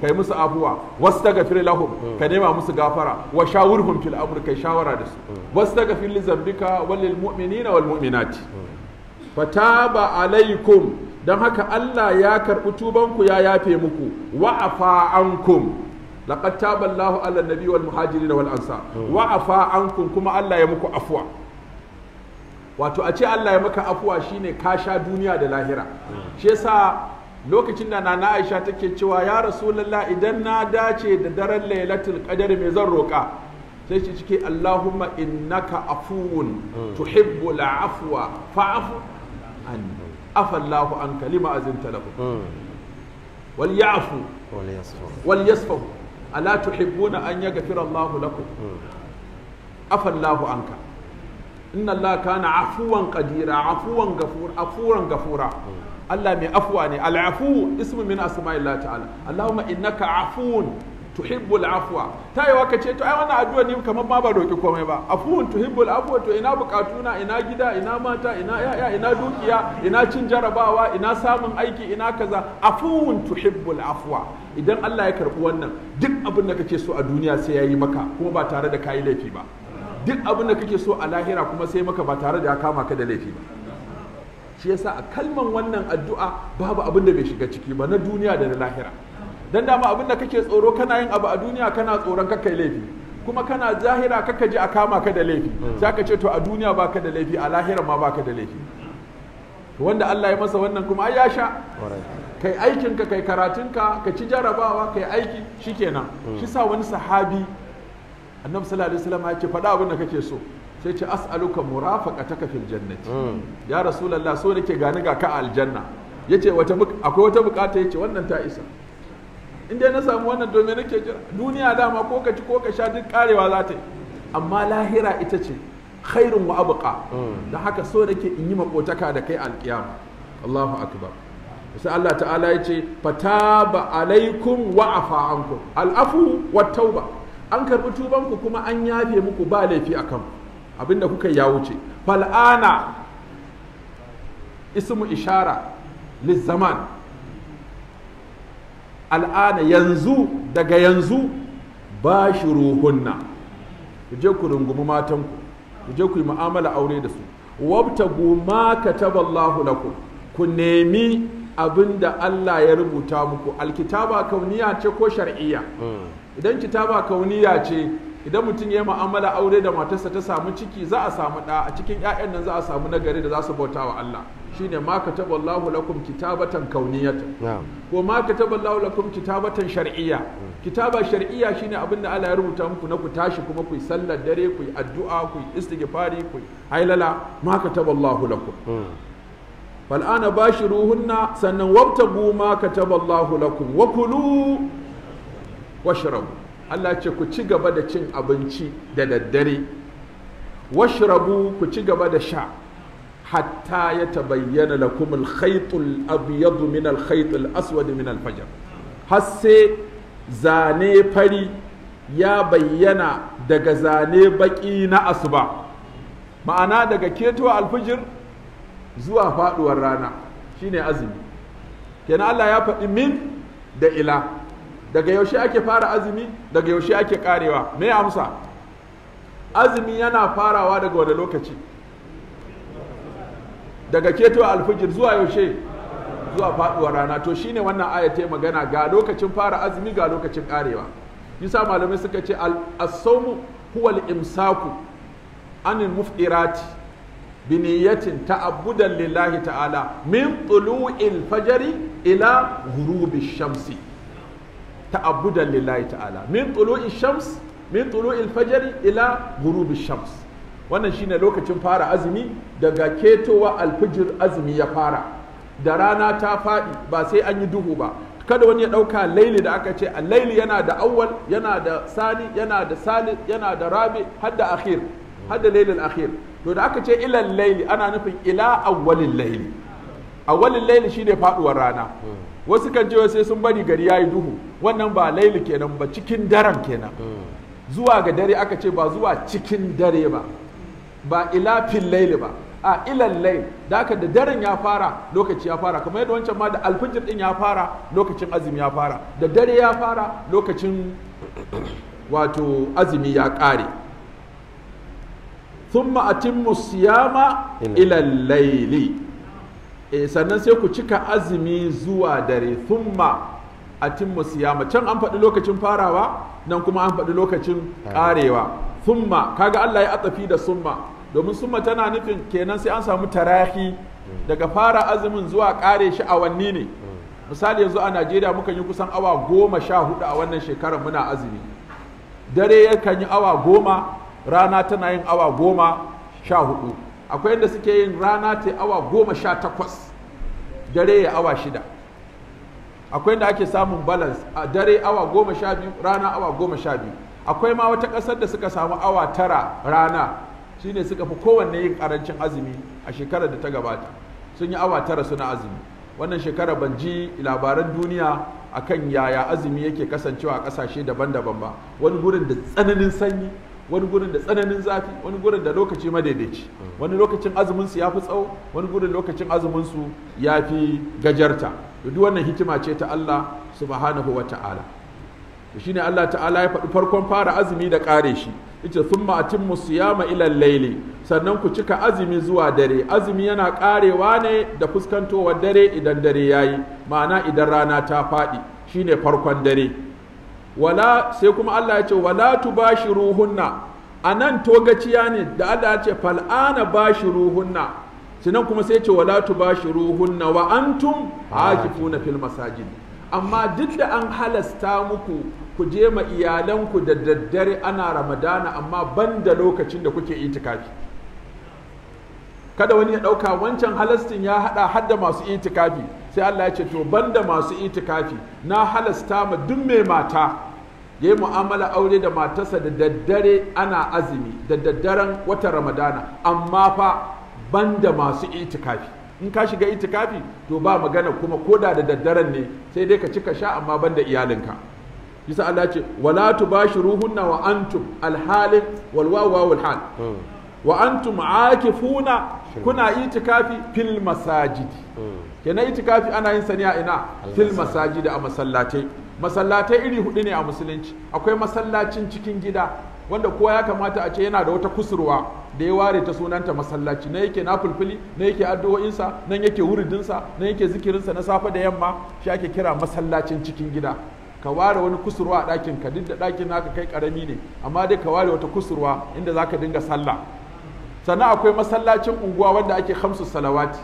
Kai musu afuwa. Wastaghfir lahum. Ka nema musu gafara. Wa shawurhum fil amr kai shawara da su. Wastaghfir li zambika wal lil mu'minina wal mu'minati. Fataba alaikum dan haka Allah ya karɓi tubanku ya yafe muku. Wa afa ankum. Laqad taba Allahu ala nabi wal muhajirin wal ansar. Wa afa ankum kuma Allah ya muku afwa. Wato a ce Allah ya maka afuwa shine ka sha duniya da lahira. Shi yasa lokacin da nana Aisha take cewa ya Rasulullah idan na dace da daren Lailatul Qadr me zan roka sai shi cike Allahumma innaka afuwun tuhibbul afwa fa'fu anni afa Allahu an kalima azinta lahu wal ya'fu wal yasfahu. Ala tuhibbuna an yaghfira Allahu lakum? Afa Allahu anka. Inna Allah kana afuwan qadira afuwan gafur afuran gafura. Allah mai afuwa ne. Al'afu ismu min asma'illah ta'ala. Allahumma innaka afuwun tuhibbul afwa. Ta yi waƙa ce to ai wannan addu'a ni kamar ma ba roki komai ba. Afuwun tuhibbul afwa to ina bukatuna ina gida ina mata ina yaya ina dukiya ina cin jarabawa ina samun aiki ina kaza. Afuwun tuhibbul afwa. Idan Allah ya karɓi wannan duk abin da kake so a duniya sai ya yi maka kuma ba tare da kayi laifi ba. Duk abin da kake so a lahira kuma sai maka ba tare da ya kama ka da laifi ba. Shi yasa a kalman wannan addu'a babu abin da bai shiga ciki ba na duniya da na lahira. Dan dama abin da kake tsoro kana yin abu a duniya kana tsoron kakka laifi. Kuma kana zahira kakka ji a kama ka da laifi. Sai ka ce to a duniya baka da laifi a lahira ma baka da laifi. To wanda Allah ya masa wannan kuma ai ya sha. Kai aikinka kai karatunka ka ci jarabawa kai aiki shikenan. Shi sa wani sahabi annabi sallallahu alaihi wasallam ya ce faɗa abin da kake so. Sai ce as'aluka murafaqataka fil jannati. Ya rasulullah so nake gani ga ka aljanna. Yace wata akwai wata buƙata ya ce wannan ta isa. In dai na samu wannan domin nake jira. Duniya dama ko ka ci ko ka sha duk karewa za ta yi. Amma lahira ita ce khairun wa abqa. Da haka so nake in yi makotaka da kai alkiyama Allahu akbar. Sai Allah ta'ala ya ce fataba alaikum wa afa ankum. Al'afu wat tauba. An karɓi tubanku kuma an yafe muku ba laifi a kanku. Abinda kuka ya wuce. Fal'ana ismu ishara lizzaman. Al'ana yanzu daga yanzu ba shi ruhunna. Ku je ku rungumi matanku ku je ku yi mu'amala aure da su. Wabtagu ma kataballahu lakum. Ku nemi abin da Allah ya rubuta muku. Alkitaba kauniya ce ko shar'iyya? Idan kitaba kauniya ce idan mutum ya mu'amala aure da matarsa ta samu ciki za a samu ɗa. A cikin 'ya'yan nan za a samu nagari da za su bauta wa Allah. Shine ma kataba Allahu lakum kitabatan kauniyatan. Ko ma kataba Allahu lakum kitabatan shar'iyya. Kitaba shar'iyya shine abin da Allah ya rubuta muku na ku tashi kuma ku sallar dare ku addu'a ku istighfari ku hailala. Ma kataba Allahu lakum. Fal'ana bashiruhunna sannan wabtagu ma kataba Allahu lakum wa kulu washrabu. Allah ce ku ci gaba da cin abinci da daddare. Washrabu ku ci gaba da sha. Hatta ya tabayyana lakum al-khayt al-abyad min al-khayt al-aswad min al-fajr. Har sai zane fari ya bayyana daga zane baki na asuba. Ma'ana daga keto alfijir zuwa faduwar rana. Shine azumi. Kenan Allah ya faɗi min da ila. Daga yaushe ake fara azumi? Daga yaushe ake karewa? Me amsa? Azumi yana farawa daga wani lokaci? Daga keto alfijir zuwa yaushe? Zuwa faduwar rana. To shine wannan aya ta magana ga lokacin fara azumi ga lokacin karewa. Yasa malamai suka ce as-sawmu huwa al-imsaku anil bi niyyatin ta'abbudan lillahi ta'ala min tulu'il fajri ila ghurubi shamsi. Ta'abbudan lillahi ta'ala min tulu'i shams min tulu'il fajri ila ghurubi shams. Wannan shine lokacin fara azumi. Daga ketowa alfijir azumi ya fara. Da rana ta faɗi ba sai an yi duhu ba. Kada wani ya ɗauka laili da aka ce laili yana da awwal yana da sani yana da salis yana da rabi har da akhir har da lailin akhir. To da aka ce ilal laili ana nufin ila awwalin laili. Awwalin laili shine faduwar rana. Wasu kan ce sai sun bari gari yayi duhu. Wannan ba laili kenan ba cikin daren kenan. Zuwa ga dare aka ce ba zuwa cikin dare ba. Ba ila fil laili ba. A ilal layl da haka da daren ya fara lokaci ya fara. Kamar yadda wancan ma da alfijir din ya fara lokacin azumi ya fara. Da dare ya fara lokacin wato azumi ya kare thumma atimmu siyama ila layli e, sannan sai ku cika azumi zuwa dare. Thumma atimmu siyama. Can an faɗi lokacin farawa nan kuma an faɗi lokacin karewa thumma kaga Allah ya atsafi da summa domin summa tana nufin kenan sai an samu tarahi daga fara azumin zuwa kare shi awanni ne. Misali yanzu a Najeriya muka yi kusan awa goma sha huɗu a wannan shekarar muna azumi. Dare yakan yi awa goma rana tana yin awa goma sha huɗu. Akwai yadda suke yin rana ta awa goma sha takwas dare ya awa shida. Akwai yadda ake samun balance a dare awa goma sha biyu rana awa goma sha biyu. Akwai ma wata ƙasar da suka samu awa tara rana. Shine suka fi kowanne yin ƙarancin azumi a shekarar da ta gabata. Sun yi awa tara suna azumi. Wannan shekara ban ji labaran duniya akan yaya azumi yake kasancewa a ƙasashe daban-daban ba. Wani gurin da tsananin sanyi wani gurin da tsananin zafi wani gurin da lokaci madaidaici. Wani lokacin azumin su ya fi tsawo wani gurin lokacin azumin su ya fi gajarta. Duk wannan hikima ce ta Allah subhanahu wa ta'ala. Shine Allah ta'ala ya faɗi farkon fara azumi da ƙare shi. Ya ce thumma atimmu siyama ila layli sannan ku cika azumi zuwa dare. Azumi yana ƙarewa ne da fuskantowar dare idan dare yayi ma'ana idan rana ta faɗi. Shine farkon dare. Wala sai kuma Allah ya ce wala tubashiruhunna. Anan togaciya ne da Allah ya ce fal'ana bashiruhunna. Sannan kuma sai ya ce wala tubashiruhunna wa antum akifuna fil masajid. Amma duk da an halasta muku ku je ma iyalanku da daddare ana ramadana amma ban da lokacin da kuke itikafi. Kada wani ya ɗauka wancan halastin ya haɗa hadda masu itikafi. Sai Allah ya ce to ban da masu itikafi na halasta ma duk mai mata ya yi mu'amala aure da matarsa da daddare ana azumi da daddaren watan ramadana. Amma fa ban da masu itikafi. In ka shiga itikafi to ba magana kuma koda da daddaren ne sai dai ka ci ka sha amma ban da iyalinka. Bisa Allah ce wala tubashiruhunna wa antum alhalin wal wawu wal hal. Wa antum aakifuna kuna itikafi fil masajidi. Kenan itikafi ana yin sani a ina? Fil masajidi a masallatai. Masallatai iri huɗu ne a musulunci. Akwai masallacin cikin gida wanda kowa ya kamata a ce yana da wata kusurwa da ya ware ta sunanta masallaci. Na yake na fulfili na yake addu'o'insa nan yake wuridinsa nan yake zikirinsa na safe da yamma. Shi ake kira masallacin cikin gida. Ka ware wani kusurwa a ɗakin ka duk da ɗakin naka kai ƙarami ne amma dai ka ware wata kusurwa inda za ka dinga sallah. Sannan akwai masallacin unguwa wanda ake hamsu salawati.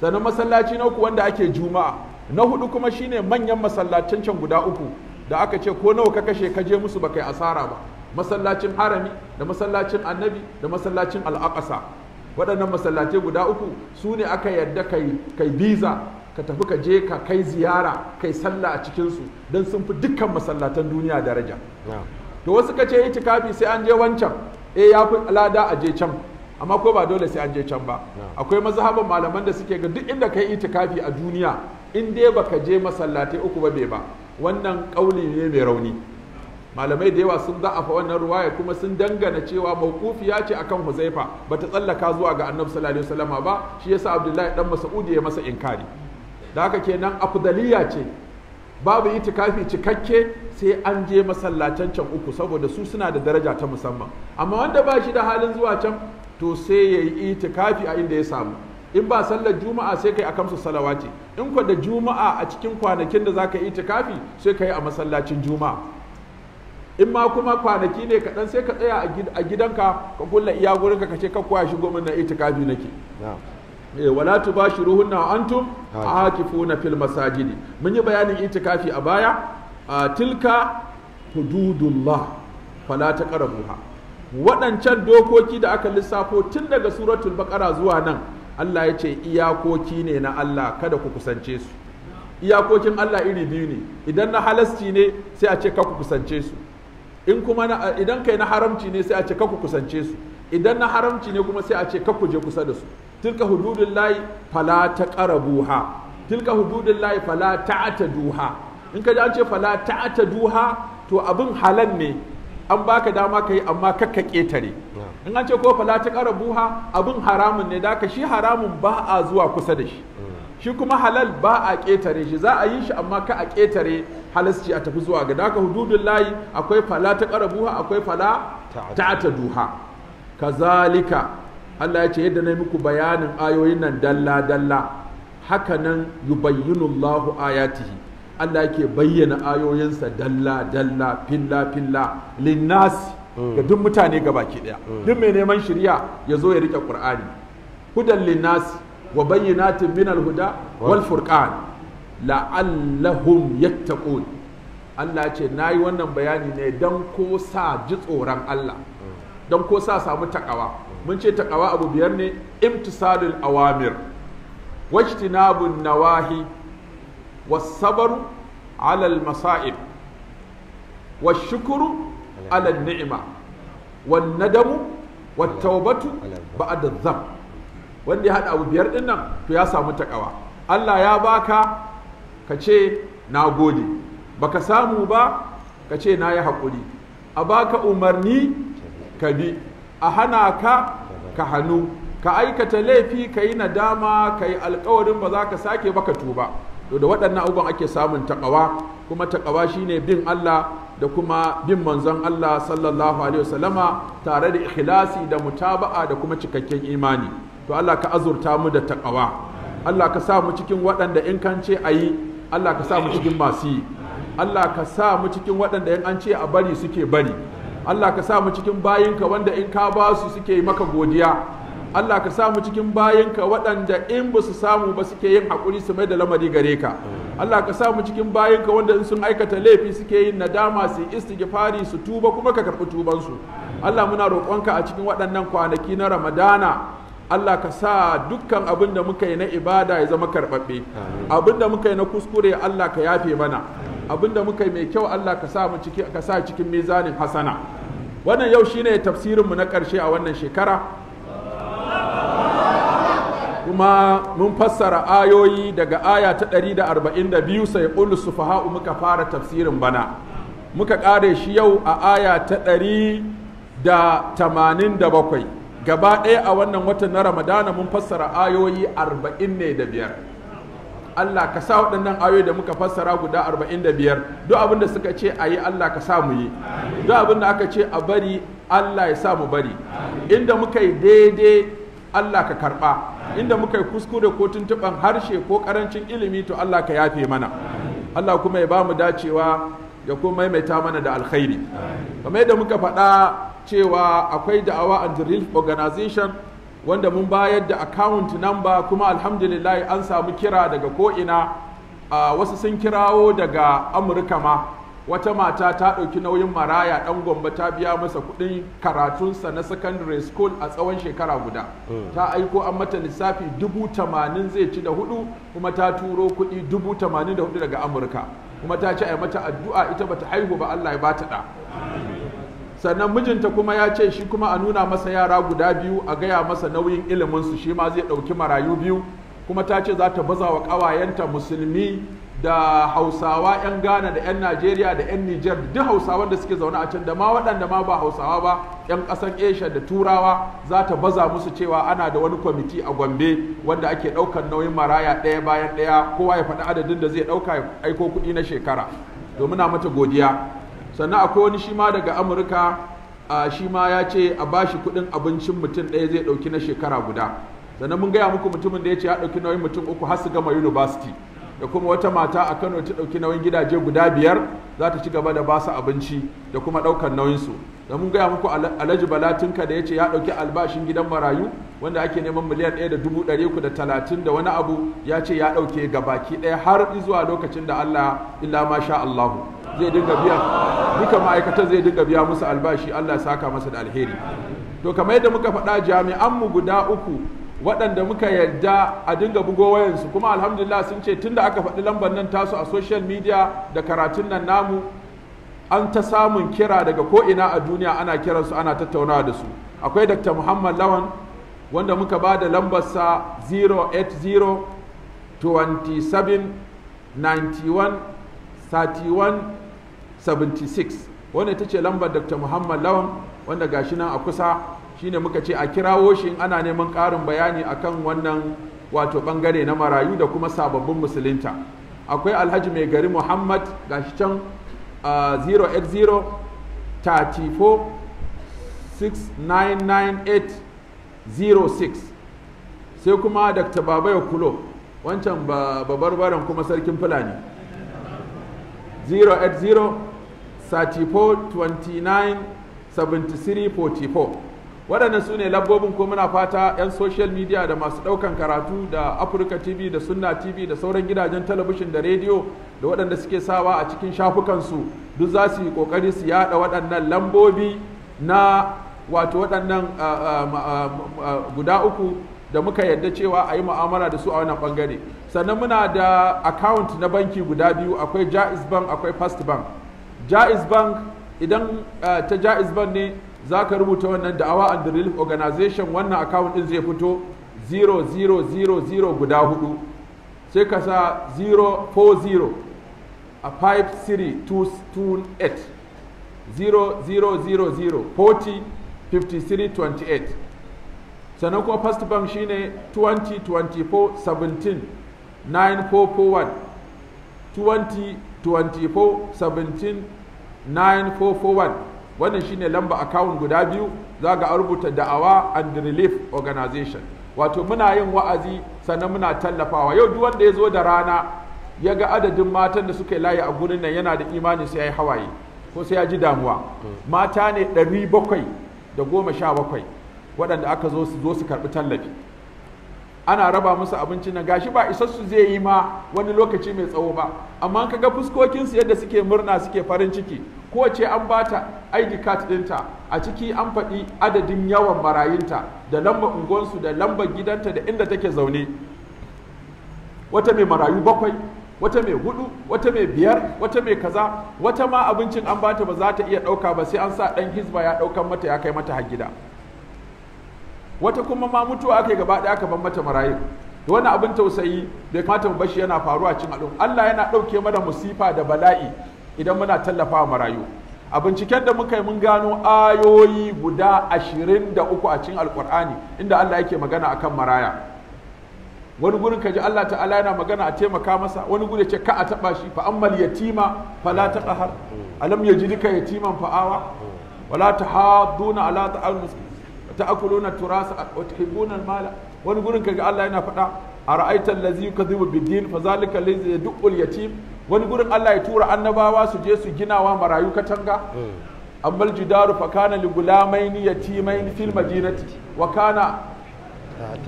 Sannan masallaci na uku wanda ake juma'a. Na huɗu kuma shine manyan masallacin can guda uku da aka ce ko nawa ka kashe ka je musu ba kai asara ba. Masallacin harami da masallacin annabi da masallacin al'aqasa waɗannan masallatai guda uku su ne aka yarda kai kai biza ka tafi ka je ka kai ziyara kai sallah a cikinsu don sun fi dukkan masallatan duniya daraja. To wasu ka ce itikafi sai an je wancan eh ya fi lada a je can amma ko ba dole sai an je can ba. Akwai mazhaban malaman da suke ga duk inda kai itikafi a duniya in dai baka je masallatai uku ba bai ba. Wannan kauli ne mai rauni. Malamai da yawa sun za'afa wannan ruwaya kuma sun dangana cewa mawqufiya ce akan Huzaifa bata tsallaka zuwa ga Annabi sallallahu alaihi wasallama ba shi yasa Abdullahi dan Mas'ud ya masa inkari. Da haka kenan afdaliya ce. Babu itikafi cikakke sai an je masallacin can uku saboda su suna da daraja ta musamman. Amma wanda ba shi da halin zuwa can to sai ya yi itikafi a inda ya samu. In ba sallar juma'a sai kai a kamsu salawati in kwa da juma'a a cikin kwanakin da zaka yi itikafi sai ka yi a masallacin juma'a. In ma kuma kwanaki ne kaɗan sai ka tsaya a gidanka ka kulla iya gurinka ka ce ka koya shigo min na itikafi nake. Wala tubashiruhunna wa antum aakifuna fil masajidi mun yi bayanin itikafi a baya tilka hududullah fala taqrabuha. Waɗancan dokoki da aka lissafo tun daga suratul baqara zuwa nan Allah ya ce iyakoki ne na Allah kada ku kusance su. Iyakokin Allah iri biyu ne. Idan na halasci ne sai a ce ka ku kusance su. In kuma idan kai na haramci ne sai a ce ka ku kusance su. Idan na haramci ne kuma sai a ce ka ku je kusa da su. Tilka hududullahi fala taqrabuha. Tilka hududullahi fala ta'taduha. In ka ji an ce fala ta'taduha to abin halal ne. An baka dama ka yi amma kakka ƙetare. In an ce ko fala ta ƙara buha abin haramun ne. Da shi haramun ba a zuwa kusa da shi. Shi kuma halal ba a ƙetare shi. Za a yi shi amma ka a ƙetare halasci a tafi zuwa ga. Daka hududun layi akwai fala ta ƙara buha akwai fala ta ta duha kazalika Allah ya ce yadda na yi muku bayanin ayoyin nan dalla dalla haka nan yubayyinullahu ayatihi. Allah yake bayyana ayoyinsa dalla dalla filla filla linnasi ga duk mutane baki ɗaya duk mai neman shirya ya zo ya riƙe qur'ani. Hudan linnasi wa bayyinatin min alhuda wal furqan la'allahum yattaqun. Allah ce na yi wannan bayani ne dan ko sa ji tsoron Allah dan ko sa samu takawa. mun ce taqawa abu biyar ne imtisalul awamir wajtinabun nawahi was-sabru ala al-masa'ib wash-shukru ala an-ni'ma wan-nadamu wat-tawbatu ba'da adh wanda ya hada abu biyar ɗin nan to ya samu taqawa Allah ya baka ka ce na gode. Baka samu ba ka ce na yi haƙuri. A baka umarni ka bi. A hana ka ka hannu. Ka aikata laifi ka yi nadama ka yi alkawarin ba za ka sake baka tuba. To da waɗannan abubuwan ake samun taƙawa. Kuma taƙawa shine bin Allah da kuma bin manzon Allah sallallahu alaihi wasallama tare da ikhlasi da mutaba'a da kuma cikakken imani. To Allah ka azurta mu da taƙawa. Allah ka sa mu cikin waɗanda in kan ce ayi Allah ka sa mu cikin masu yi. Allah ka sa mu cikin waɗanda in an ce a bari suke bari. Allah ka sa mu cikin bayinka wanda in ka ba su suke yi maka godiya. Allah ka samu cikin bayinka waɗanda in ba su samu ba suke yin haƙuri su mai da lamari gare ka. Allah ka samu cikin bayinka wanda in sun aikata laifi suke yin nadama su istighfari su tuba kuma ka karɓi tubansu. Allah muna roƙonka a cikin waɗannan kwanaki na Ramadana. Allah ka sa dukkan abin da muka yi na ibada ya zama karɓaɓɓe. Abin da muka yi na kuskure Allah ka yafe mana. Abin da muka yi mai kyau Allah ka sa mu ciki ka sa cikin mizanin hasana. Wannan yau shine tafsirinmu na ƙarshe a wannan shekara. Kuma mun fassara ayoyi daga aya ta 142 sai ƙulu sufaha'u muka fara tafsirin bana. Muka ƙare shi yau a aya ta 187 gaba ɗaya a wannan watan na ramadana mun fassara ayoyi 40 ne da biyar. Allah ka sa waɗannan ayoyi da muka fassara guda 45 duk abin da suka ce a yi Allah ka sa mu yi. Duk abin da aka ce a bari Allah ya sa mu bari. Inda muka yi daidai Allah ka karɓa. Inda muka yi kuskure ko tuntuɓan harshe ko ƙarancin ilimi to Allah ka yafe mana. Allah kuma ya ba mu dacewa ya kuma maimaita mana da alkhairi. Kamar yadda muka faɗa cewa akwai da'awa and relief organization wanda mun bayar da account number kuma alhamdulillah an samu kira daga ko'ina. Uh, wasu sun kirawo daga amurka ma. Wata mata ta ɗauki nauyin maraya ɗan gombe ta biya masa kuɗin karatunsa na secondary school a tsawon shekara guda. Ta aiko an mata lissafi dubu tamanin zai ci da huɗu kuma ta turo kuɗi dubu tamanin da huɗu daga amurka. Kuma ta ce a mata addu'a ita bata haihu ba allah ya bata ɗa. Sannan mijinta kuma ya ce shi kuma a nuna masa yara guda biyu a gaya masa nauyin iliminsu shi ma zai ɗauki marayu biyu. Kuma ta ce za ta baza wa ƙawayenta musulmi da hausawa 'yan ghana da 'yan najeriya da 'yan niger duk hausawan da suke zaune a can da ma waɗanda ma ba hausawa ba 'yan ƙasar asia da turawa za ta baza musu cewa ana da wani kwamiti a gombe wanda ake ɗaukar nauyin maraya ɗaya bayan ɗaya. Kowa ya faɗi adadin da zai ɗauka ya aiko kuɗi na shekara. Domin na mata godiya. Sannan akwai wani shi ma daga amurka shi ma ya ce a bashi kuɗin abincin mutum ɗaya zai ɗauki na shekara guda. Sannan mun gaya muku mutumin da ya ce ya ɗauki nauyin mutum uku har su gama university. Da kuma wata mata a kano ta ɗauki nauyin gidaje guda biyar za ta ci gaba da ba su abinci da kuma ɗaukar nauyinsu. Da mun gaya muku alhaji balatinka da ya ce ya ɗauki albashin gidan marayu wanda ake neman miliyan ɗaya da dubu ɗari uku da talatin da wani abu ya ce ya ɗauke gabaki ɗaya har zuwa lokacin da allah illa ma sha allahu. Zai dinga biya. Duka ma'aikatan zai dinga biya musu albashi allah ya saka masa da alheri. To kamar yadda muka faɗa jami'anmu guda uku waɗanda muka yarda a dinga bugo wayansu kuma alhamdulillah sun ce tunda aka faɗi lambar nan tasu a social media da karatun nan namu an ta samun kira daga ko'ina a duniya ana kiransu ana tattaunawa da su. Akwai dr muhammad lawan wanda muka ba da lambarsa 080 27 91 31 76 wanda ita ce lambar dr. Muhammad lawan wanda gashi nan a kusa. Shine muka ce a kirawo shi in ana neman ƙarin bayani akan wannan wato ɓangare na marayu da kuma sababbin musulunta. Akwai alhaji mai gari muhammad gashi can uh, 080 34 699806 sai kuma dr. Babayo kulo wancan babarbaran kuma sarkin fulani. 080 34 29 7344 waɗannan su ne lambobin ko muna fata 'yan social media da masu ɗaukan karatu da afirka tv da sunna tv da sauran gidajen talabishin da rediyo da waɗanda suke sawa a cikin shafukansu duk za su yi ƙoƙari su yaɗa waɗannan lambobi na wato waɗannan guda uku da muka yadda cewa a yi mu'amala da su a wannan ɓangare sannan muna da account na banki guda biyu akwai jaiz bank akwai first bank. Jaiz bank idan ta jaiz bank ne za ka rubuta wannan da'awa and relief organization wannan account din zai fito 0000 guda huɗu sai ka sa 040 a 53228 0000 40 5328 sannan kuma first bank shine 2024-17-9441 2024-17-9441 wannan shine lamba account guda biyu za ga rubuta da'awa and relief organization. Wato muna yin wa'azi sannan muna tallafawa. Yau duk wanda ya zo da rana ya ga adadin matan da suka layi a gurin nan yana da imani sai ya yi hawaye ko sai ya ji damuwa. Mm. Mata ne 717 waɗanda aka zo su zo su karɓi tallafi. Ana raba musu abincin nan gashi ba isassu zai yi ma wani lokaci mai tsawo ba. Amma ka ga fuskokinsu yadda suke murna suke farin ciki kowace an bata ID card ɗinta a ciki an faɗi adadin yawan marayunta da lambar unguwansu da lambar gidanta da inda take zaune. Wata mai marayu bakwai wata mai huɗu wata mai biyar wata mai kaza wata ma abincin an bata ba za ta iya ɗauka ba sai an sa ɗan hizba ya ɗaukan mata ya kai mata har gida. Wata kuma ma mutuwa aka yi gaba ɗaya aka ban mata marayun da wani abin tausayi bai kamata mu bashi yana faruwa cin al'umma. Allah yana ɗauke mana musifa da bala'i idan muna tallafawa marayu. A binciken da muka yi mun gano ayoyi guda ashirin da uku a cikin alkur'ani inda Allah yake magana akan maraya. Wani gurin ka ji Allah ta'ala yana magana a taimaka masa wani gurin ce ka a taba shi fa ammal yatima fala taqhar. Alam yajidika yatiman fa'awa. Wala tahadduna ala ta'al miskin. Ta'kuluna turasa wa tuhibbuna al-mala wani gurin ka ji Allah yana faɗa ara'aita allazi yukadhibu bid-din fa zalika allazi yad'u al-yatim wani gurin Allah ya tura annabawa su je su ginawa marayu katanga ammal jidaru fa kana li gulamaini yatimain fil madinati wa kana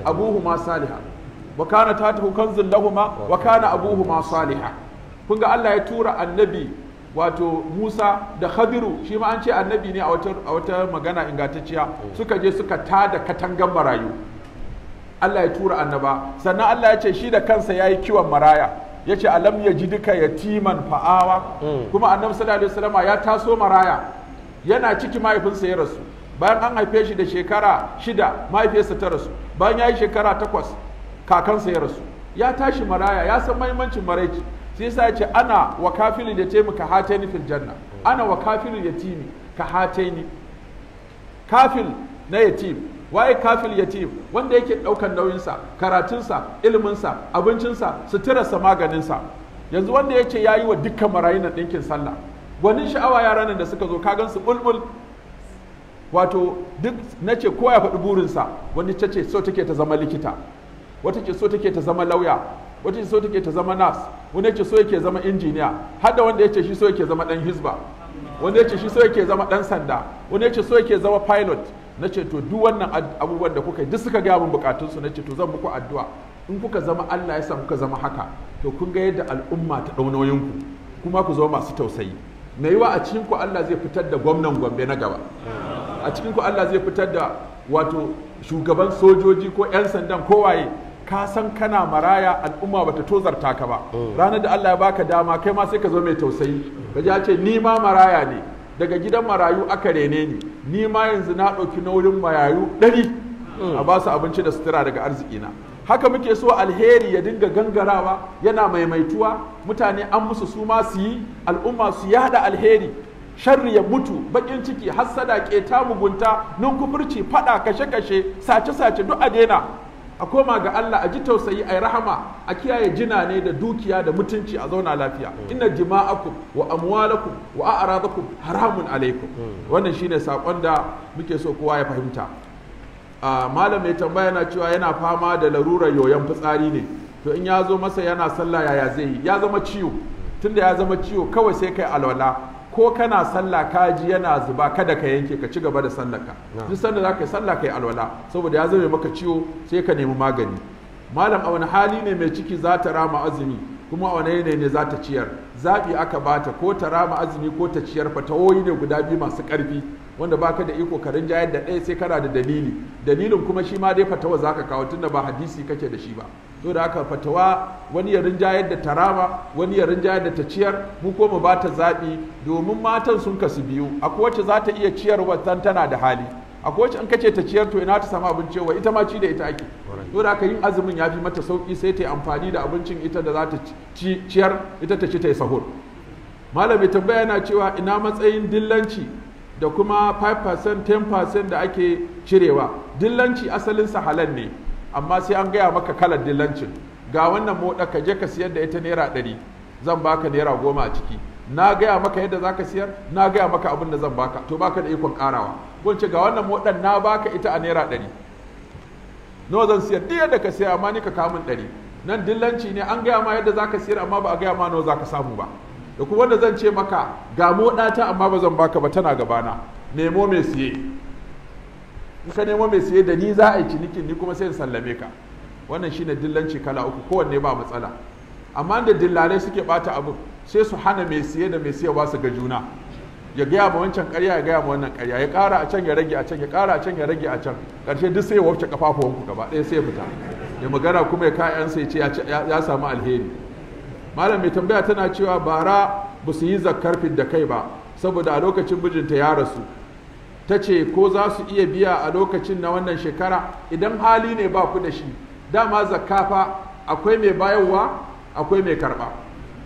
abuhuma saliha wa kana tatahu kanzun lahuma wa kana abuhuma saliha kun ga Allah ya tura annabi wato Musa da Khadiru shi ma an ce annabi ne a wata magana ingantacciya suka je suka tada katangan marayu. Allah ya tura annaba. Sannan Allah ya ce shi da kansa yayi kiwon maraya. Ya ce alam ya ji duka yatiman fa'awa. Kuma annabi sallallahu alaihi wasallam ya taso maraya. Yana ciki mahaifinsa ya rasu. Bayan an haife shi da shekara shida mahaifiyarsa ta rasu. Bayan ya yi shekara takwas kakansa ya rasu. Ya tashi maraya ya san mahimmancin maraici. Sai ya ce ana wa kafilin ya taimaka hataini fil janna. Ana wa kafilin yatimi ka hataini. Kafil na yatim. Waye kafil yatim? Wanda yake ɗaukan nauyinsa karatunsa iliminsa abincinsa suturarsa maganinsa. Yanzu wanda ya ce ya yi wa dukkan marayu na ɗinkin sallah. Gwanin sha'awa yaran nan da suka zo kagan su bulbul. Wato duk na ce kowa ya faɗi burinsa wani ce so take ta zama likita. Wata ce so take ta zama lauya. Wata so take ta zama nas wani ce so yake zama injiniya har da wanda ya ce shi so yake zama dan hisba wanda ya ce shi so yake zama dan sanda wani ya ce so yake zama pilot. Na ce to duk wannan abubuwan da kuka yi duk suka gaya min bukatunsu na ce to zan muku addu'a. In kuka zama Allah ya sa kuka zama haka to kun ga yadda al'umma ta ɗaunoyinku kuma ku zama masu tausayi. Mai yiwa a cikin ku Allah zai fitar da gwamnan Gombe na gaba? A cikin ku Allah zai fitar da wato shugaban sojoji ko 'yan sandan kowaye ka san kana maraya al'umma bata tozarta ka ba. Ranar da Allah ya baka dama kai ma sai ka zo mai tausayi. Ka ji ce ni ma maraya ne. Daga gidan marayu aka rene ni. Ni ma yanzu na ɗauki nauyin marayu ɗari a ba su abinci da sutura daga arzikina. Haka muke so alheri ya dinga gangarawa yana maimaituwa. Mutane an musu su ma su yi al'umma su yada alheri. Sharri ya mutu bakin ciki hassada keta mugunta nunkufurci fada kashe-kashe sace-sace duk a daina. A koma ga Allah a ji tausayi a rahama a kiyaye jina ne da dukiya da mutunci a zauna lafiya. Inna jima'akum wa amwalakum wa a'radakum haramun alaikum wannan shine saƙon da muke so kowa ya fahimta. Malam mai tambaya na cewa yana fama da larurar yoyon fitsari ne. To in ya zo masa yana sallah yaya zai yi? Ya zama ciwo. Tunda ya zama ciwo kawai sai kai alwala. Ko kana sallah ka ji yana zuba kada ka yanke ka ci gaba da sallarka duk sanda za ka yi sallah ka yi alwala saboda ya zame maka ciwo sai ka nemi magani. Malam a wani hali ne mai ciki za ta rama azumi kuma a wani yanayi ne za ta ciyar? Zaɓi aka bata ko ta rama azumi ko ta ciyar fatawoyi ne guda biyu masu ƙarfi wanda baka da iko ka rinjayar da ɗaya sai kana da dalili. Dalilin kuma shi ma dai fatawa za ka kawo tunda ba hadisi kake da shi ba. To da haka fatawa wani ya rinjayar da tarama wani ya rinjayar da ta ciyar mu ko mu ba ta zaɓi domin matan sun kasu biyu. Akwai wacce za ta iya ciyarwa tana da hali. Akwai wacce in kace ta ciyar to ina ta samu abin cewa ita ma ci da ita ake. To da haka yin azumin ya fi mata sauƙi sai ta yi amfani da abincin ita da za ta ciyar ita ta ci ta yi sahur. Malami tambaya yana cewa ina matsayin dillanci da kuma 5% 10% da ake cirewa? Dillanci asalinsa halal ne. Amma sai an gaya maka kalar dillancin. Ga wannan moɗa ka je ka siyar da ita naira ɗari zan baka naira goma a ciki. Na gaya maka yadda za ka siyar na gaya maka abin da zan baka to baka da ikon ƙarawa. Ce ga wannan moɗan na baka ita a naira ɗari. Nawa zan siyar? Duk yadda ka siyar amma ni ka kamun ɗari. Nan dillanci ne an gaya ma yadda za ka siyar amma ba a gaya ma nawa za ka samu ba. Da kuma wanda zan ce maka ga moɗata amma ba zan baka ba tana gabana. Nemo mai siye. In ka nemo mai siye da ni za a yi cinikin ni kuma sai in sallame ka. Wannan shine dillanci kala uku kowanne ba matsala. Amma da dillalai suke bata abu sai su hana mai siye da mai siyarwa su ga juna. Ya gaya ma wancan karya ya gaya ma wannan karya ya kara a can ya rage a can ya kara a can ya rage a can. Karshe duk sai ya wafce kafafuwanku gaba ɗaya sai ya fita. Ya magana kuma ya kayan sai ce ya samu alheri. Malam mai tambaya tana cewa bara ba su yi zakkar da kai ba saboda a lokacin mijinta ya rasu. Ta ce ko za su iya biya a lokacin na wannan shekara? Idan hali ne ba ku da shi dama zakka fa akwai mai bayarwa akwai mai karɓa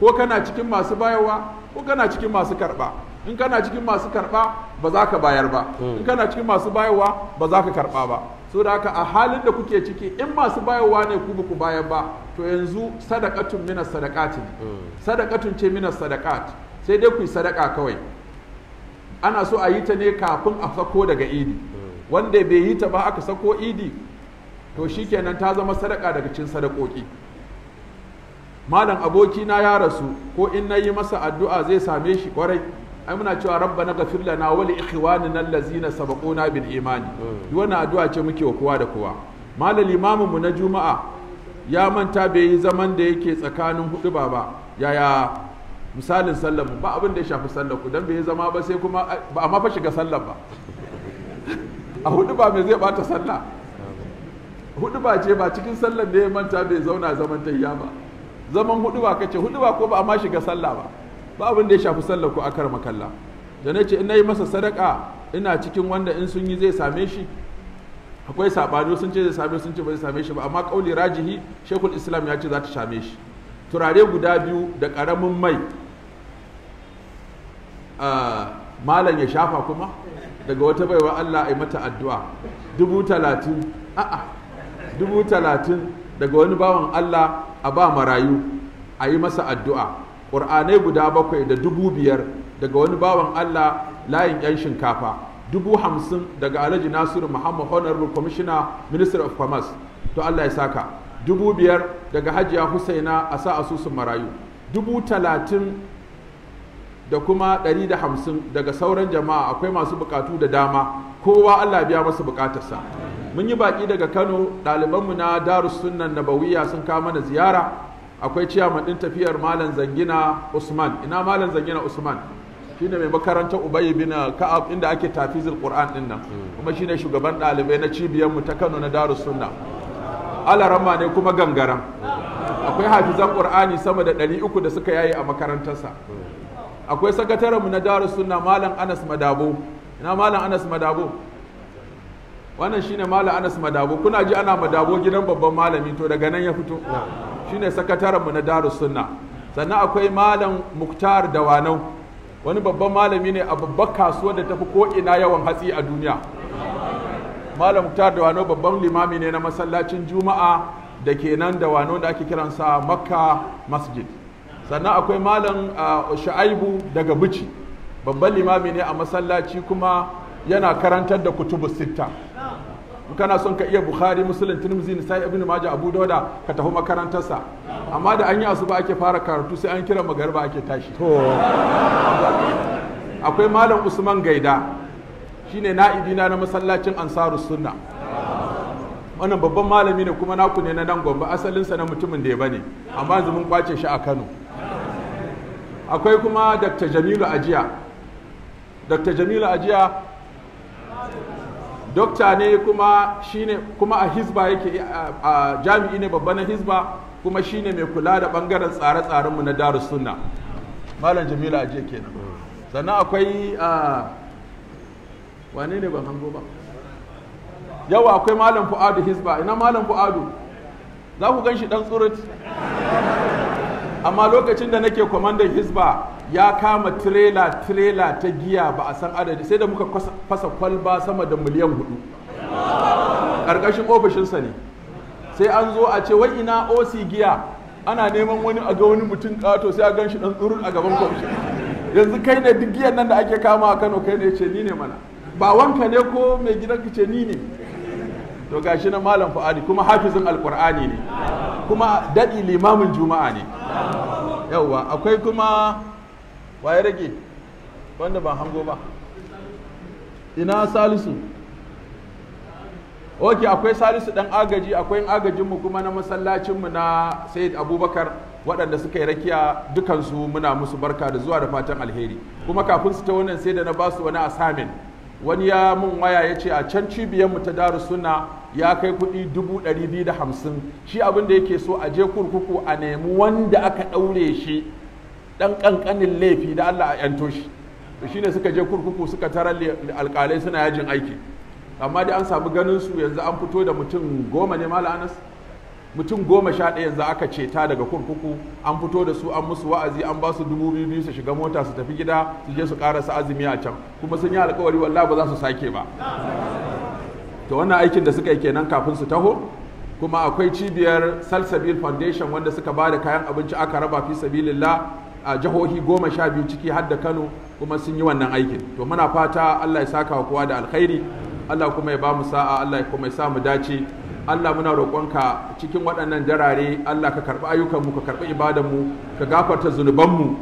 ko kana cikin masu bayarwa ko kana cikin masu karɓa in kana cikin masu karɓa ba za ka bayar ba. In kana cikin masu bayarwa ba za ka karɓa ba. So da haka a halin da kuke ciki in masu bayarwa ne ku ku bayar ba to yanzu sadakatun minas sadaqati sadakatun ce minas sadaqat. Sai dai ku yi sadaka kawai. Ana so a yi ta ne kafin a sako daga idi. Wanda bai yi ta ba aka sako idi to shikenan ta zama sadaka daga cin sadakoki. Malam abokina ya rasu ko in na yi masa addu'a zai same shi ƙwarai. Ai muna cewa rabbana ghafir lana wa li ikhwanina allazina sabaquna bil imani. Duk wannan addu'a ce muke wa kowa da kowa. Malam limamin mu na juma'a ya manta bai yi zaman da yake tsakanin huɗu ba ba. Yaya misalin sallar ba abin da ya shafi sallar ku dan bai zama ba sai kuma ba a mafa shiga sallar ba. A huɗu ba mai zai bata sallah? Hudu ba ce ba cikin sallar da ya manta bai zauna zaman tayya ba zaman huɗu ba kace huɗu ba ko ba a ma shiga sallah ba. Ba abin da ya shafi sallar ku akar makalla. Da na ce in yi masa sadaka ina cikin wanda in sun yi zai same shi. Akwai saɓani sun ce zai same sun ce ba zai same shi ba amma kauli rajihi shekul islam ya ce za ta same shi. Turare guda biyu da ƙaramin mai malam ya shafa kuma? Daga wata baiwa Allah a mata addu'a. Dubu talatin a'a dubu talatin daga wani bawan Allah a ba marayu a yi masa addu'a. Ƙur'anai guda bakwai da dubu biyar daga wani bawan Allah layin 'yan shinkafa. Dubu hamsin daga alhaji nasiru muhammad honorable commissioner minister of commerce. To allah ya saka. Dubu biyar daga hajiya husaina a sa asusun marayu. Dubu talatin da kuma ɗari da hamsin daga sauran jama'a. Akwai masu bukatu da dama. Kowa allah biya masa bukatarsa mun yi baki daga kano. Ɗalibanmu na darus sunnan nabawiya sun kawo mana ziyara. Akwai ciyaman ɗin tafiyar malam zangina usman. Ina malam zangina usman? Shine mai makarantar ubayi bin ka'ab inda ake tafizul qur'an ɗin nan. Kuma shine shugaban ɗalibai na cibiyar mu ta kano na darus sunna alarama ne kuma gangaran akwai hafizan qur'ani sama da 300 da suka yayi a makarantarsa. Akwai sakataren mu na darus sunna malam anas madabo. Ina malam anas madabo? Wannan shine malam anas madabo. Kuna ji ana madabo gidan babban malami to daga nan ya fito. Shine sakataren mu na darus sunna. Sannan akwai malam muktar dawanau. Wani babban malami ne a babbar kasuwar da tafi ko ina yawan hatsi a duniya. Malam muktar dawano babban limami ne na masallacin juma'a da ke nan dawano da ake kiransa makka masjid. Sannan akwai malam sha'aibu daga bici babban limami ne a masallaci kuma yana karantar da kutubu sitta. Kana son ka iya bukhari muslim tirmidhi nisai ibn majah abu dauda ka tafi makarantarsa. Amma da an yi asuba ake fara karatu sai an kira magarba ake tashi. Akwai malam usman gaida. Shine na'ibina na masallacin ansarus sunna. Wannan babban malami ne kuma naku ne na nan gombe. Asalinsa na mutumin da ya ba ne. Amma yanzu mun ƙwace shi a kano. Akwai kuma dr. Jamilu ajiya. Dr. Jamilu ajiya dokta ne kuma shine kuma a hizba yake a jami'i ne babba na hizba kuma shine mai kula da ɓangaren tsare-tsarenmu na darus sunna. Malam jamilu ajiya kenan. Sannan akwai wane ne ban hango ba? Yawa akwai malam fu'adu hizba ina malam fu'adu? Za ku gan shi dan tsurut. Amma lokacin da nake kwamandan hizba ya kama tirela tirela ta giya ba a san adadi. Sai da muka fasa kwalba sama da miliyan huɗu. Ƙarƙashin ofishinsa ne. Sai an zo a ce wai ina osi giya? Ana neman wani a ga wani mutum ƙato sai a gan shi dan tsurut a gaban kwamishin yanzu kai ne duk giyan nan da ake kama a kano kai ne ce ni ne mana. Ba wanka ne ko mai gidanka ce? Ni ne. To gashi na malam fa'adi kuma hafizin alkur'ani ne kuma daɗi limamin juma'a ne. Yauwa akwai kuma waye rage? Wanda ban hango ba. Ina salisu? Ok akwai salisu dan agaji akwai agajinmu kuma na masallacinmu na sayyid abubakar waɗanda suka yi rakiya dukansu muna musu barka da zuwa da fatan alheri. Kuma kafin su ta wannan sai da na ba su wani asamin wani ya mun waya ya ce a can cibiyarmu ta daru suna ya kai kuɗi dubu ɗari biyu da hamsin. Shi abin da yake so a je kurkuku a nemi wanda aka ɗaure shi ɗan ƙanƙanin laifi da Allah a yanto shi. To shine suka je kurkuku suka tarar alƙalai suna yajin aiki. Amma dai an samu ganin su yanzu an fito da mutum goma ne mala anas? Mutum goma sha ɗaya yanzu aka ceta daga kurkuku an fito da su an musu wa'azi an ba su dubu biyu biyu su shiga mota su tafi gida su je su karasa azumi a can. Kuma sun yi alkawari wallahi ba za su sake ba. To wannan aikin da suka yi kenan kafin su taho kuma akwai cibiyar salsabil foundation wanda suka ba da kayan abinci aka raba fi sabilillah a jihohi goma sha biyu ciki har da kano kuma sun yi wannan aikin. To muna fata allah ya saka wa kowa da alkhairi allah kuma ya ba mu sa'a allah kuma ya sa mu dace. Allah muna roƙonka cikin waɗannan darare Allah ka karɓi ayyukanmu ka karɓi ibadanmu ka gafarta zunubanmu.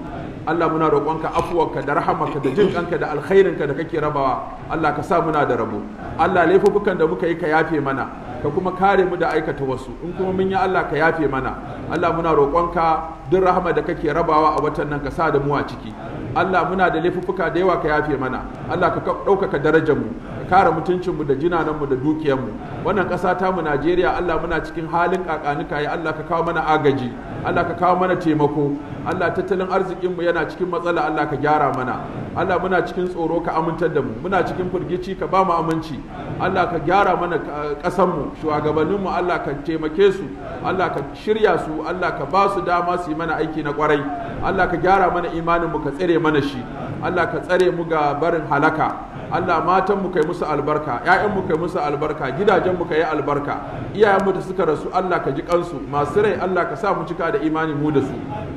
Allah muna roƙonka afuwarka da rahamarka da jin ƙanka da alkhairinka da kake rabawa. Allah ka sa muna da rabo. Allah laifukan da muka yi ka yafe mana ka kuma kare mu da aikata wasu. In kuma mun yi Allah ka yafe mana. Allah muna roƙonka duk rahama da kake rabawa a watan nan ka sa da mu a ciki. Allah muna da laifuffuka da yawa ka yafe mana. Allah ka ɗaukaka darajar mu kare mutuncinmu da jinananmu da dukiyarmu. Wannan ƙasa ta mu Najeriya Allah muna cikin halin kakanika ya Allah ka kawo mana agaji Allah ka kawo mana taimako Allah tattalin arzikinmu yana cikin matsala Allah ka gyara mana. Allah muna cikin tsoro ka amintar da mu. Muna cikin firgici ka ba mu aminci. Allah ka gyara mana ƙasanmu shugabanninmu Allah ka taimake su Allah ka shirya su Allah ka ba su dama su yi mana aiki na ƙwarai Allah ka gyara mana imaninmu ka tsare mana shi. Allah ka tsare mu ga barin halaka. Allah matan mu kai musu albarka ƴaƴan mu kai musu albarka gidajen mu kai albarka. Iyayen mu da suka rasu Allah ka ji kansu. Masu rai Allah ka sa mu cika da imani mu da su.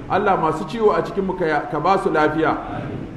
Allah masu ciwo a cikin mu ka ba su lafiya.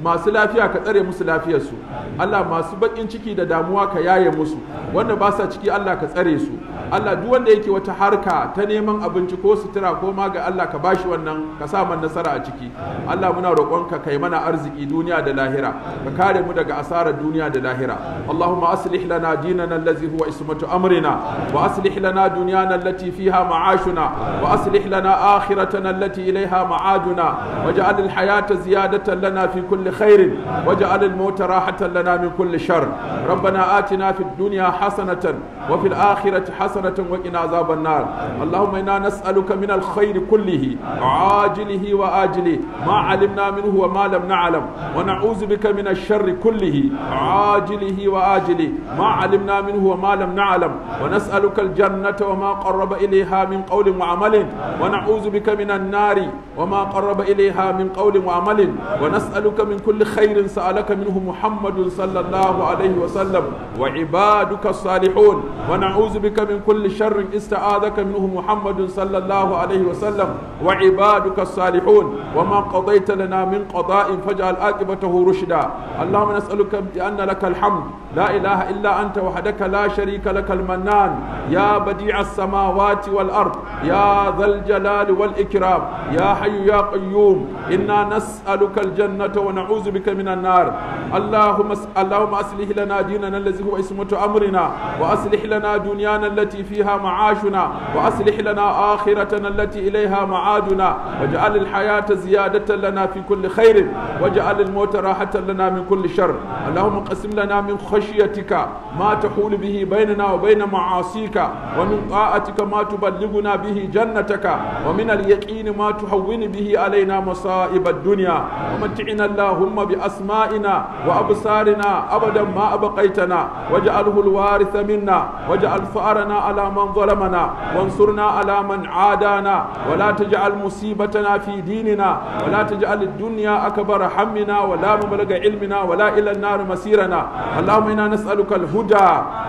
Masu lafiya ka tsare musu lafiyarsu. Allah masu bakin ciki da damuwa ka yaye musu. Wanda ba sa ciki Allah ka tsare su. Allah duk wanda yake wata harka ta neman abinci ko sutura ko ma ga Allah ka bashi wannan ka sa man nasara a ciki Allah muna roƙonka kai mana arziki duniya da lahira ka kare mu daga asarar duniya da lahira Allahumma aslih lana dinana allazi huwa ismatu amrina wa aslih lana dunyana allati fiha ma'ashuna wa aslih lana akhiratana allati ilayha ma'aduna waj'al al-hayata ziyadatan lana fi kulli khairin waj'al al-mauta rahatan lana min kulli shar ربنا آتنا في الدنيا حسنة وفي الآخرة حسنة وقنا عذاب النار اللهم إنا نسألك من الخير كله عاجله وآجله ما علمنا منه وما لم نعلم ونعوذ بك من الشر كله عاجله وآجله ما علمنا منه وما لم نعلم ونسألك الجنة وما قرب إليها من قول وعمل ونعوذ بك من النار وما قرب إليها من قول وعمل ونسألك من كل خير سألك منه محمد صلى الله عليه وسلم وعبادك الصالحون ونعوذ بك من كل kulli sharrin ista'adaka minhu Muhammadun sallallahu alaihi wa sallam wa ibaduka salihun wa ma qadaita lana min qada'in faj'al aqibatahu rushda. Allahumma nas'aluka bi anna laka alhamd. La ilaha illa anta wahdaka la sharika laka almannan. Ya badi'a as-samawati wal ard ya dhal jalali wal ikram ya hayyu ya qayyum. Inna nas'aluka wa na'udhu bika nar. Allahumma اللهم أصلح لنا ديننا الذي هو عصمة أمرنا وأصلح لنا دنيانا التي فيها معاشنا وأصلح لنا آخرتنا التي إليها معادنا واجعل الحياة زيادة لنا في كل خير واجعل الموت راحة لنا من كل شر. اللهم قسم لنا من خشيتك ما تحول به بيننا وبين معاصيك ومن طاعتك ما تبلغنا به جنتك ومن اليقين ما تهون به علينا مصائب الدنيا. ومتعنا اللهم بأسمائنا وأبصارنا أبدا ما أبقيتنا. واجعله الوارث منا. واجعل ثأرنا على من ظلمنا وانصرنا على من عادانا ولا تجعل مصيبتنا في ديننا ولا تجعل الدنيا أكبر همنا ولا مبلغ علمنا ولا إلى النار مسيرنا اللهم إنا نسألك الهدى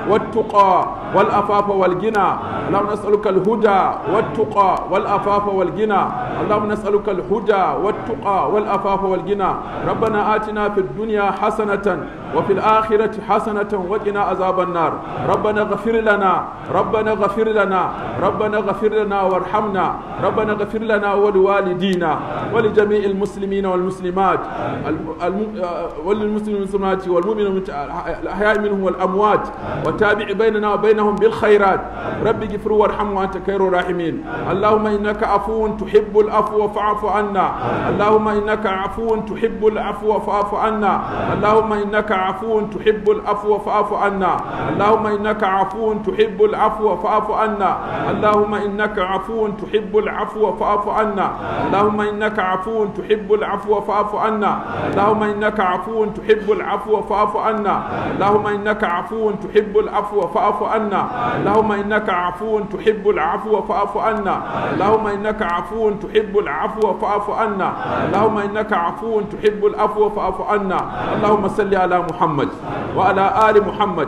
والتقى والأفاف والغنى اللهم نسألك الهدى والتقى والأفاف والغنى اللهم نسألك الهدى والتقى والأفاف والغنى ربنا آتنا في الدنيا حسنة وفي الآخرة حسنة وقنا عذاب النار ربنا اغفر لنا ربنا اغفر لنا ربنا اغفر لنا وارحمنا ربنا اغفر لنا ولوالدينا ولجميع المسلمين والمسلمات وللمسلمين والمسلمات والمؤمنين الأحياء منهم والأموات وتابع بيننا وبينهم بالخيرات رب اغفر وارحم وأنت خير الراحمين اللهم إنك عفو تحب العفو فاعف عنا اللهم إنك عفو تحب العفو فاعف عنا اللهم إنك عفو تحب العفو فاعف عنا اللهم إنك عفو تحب العفو فاعف عنا اللهم إنك عفو تحب العفو فاعف عنا اللهم إنك عفو تحب العفو فاعف عنا اللهم إنك عفو تحب العفو فاعف عنا اللهم إنك عفو تحب العفو فاعف عنا اللهم إنك عفو تحب العفو فاعف عنا اللهم إنك عفو تحب العفو فاعف عنا اللهم إنك عفو تحب العفو فاعف عنا اللهم صل على محمد وعلى آل محمد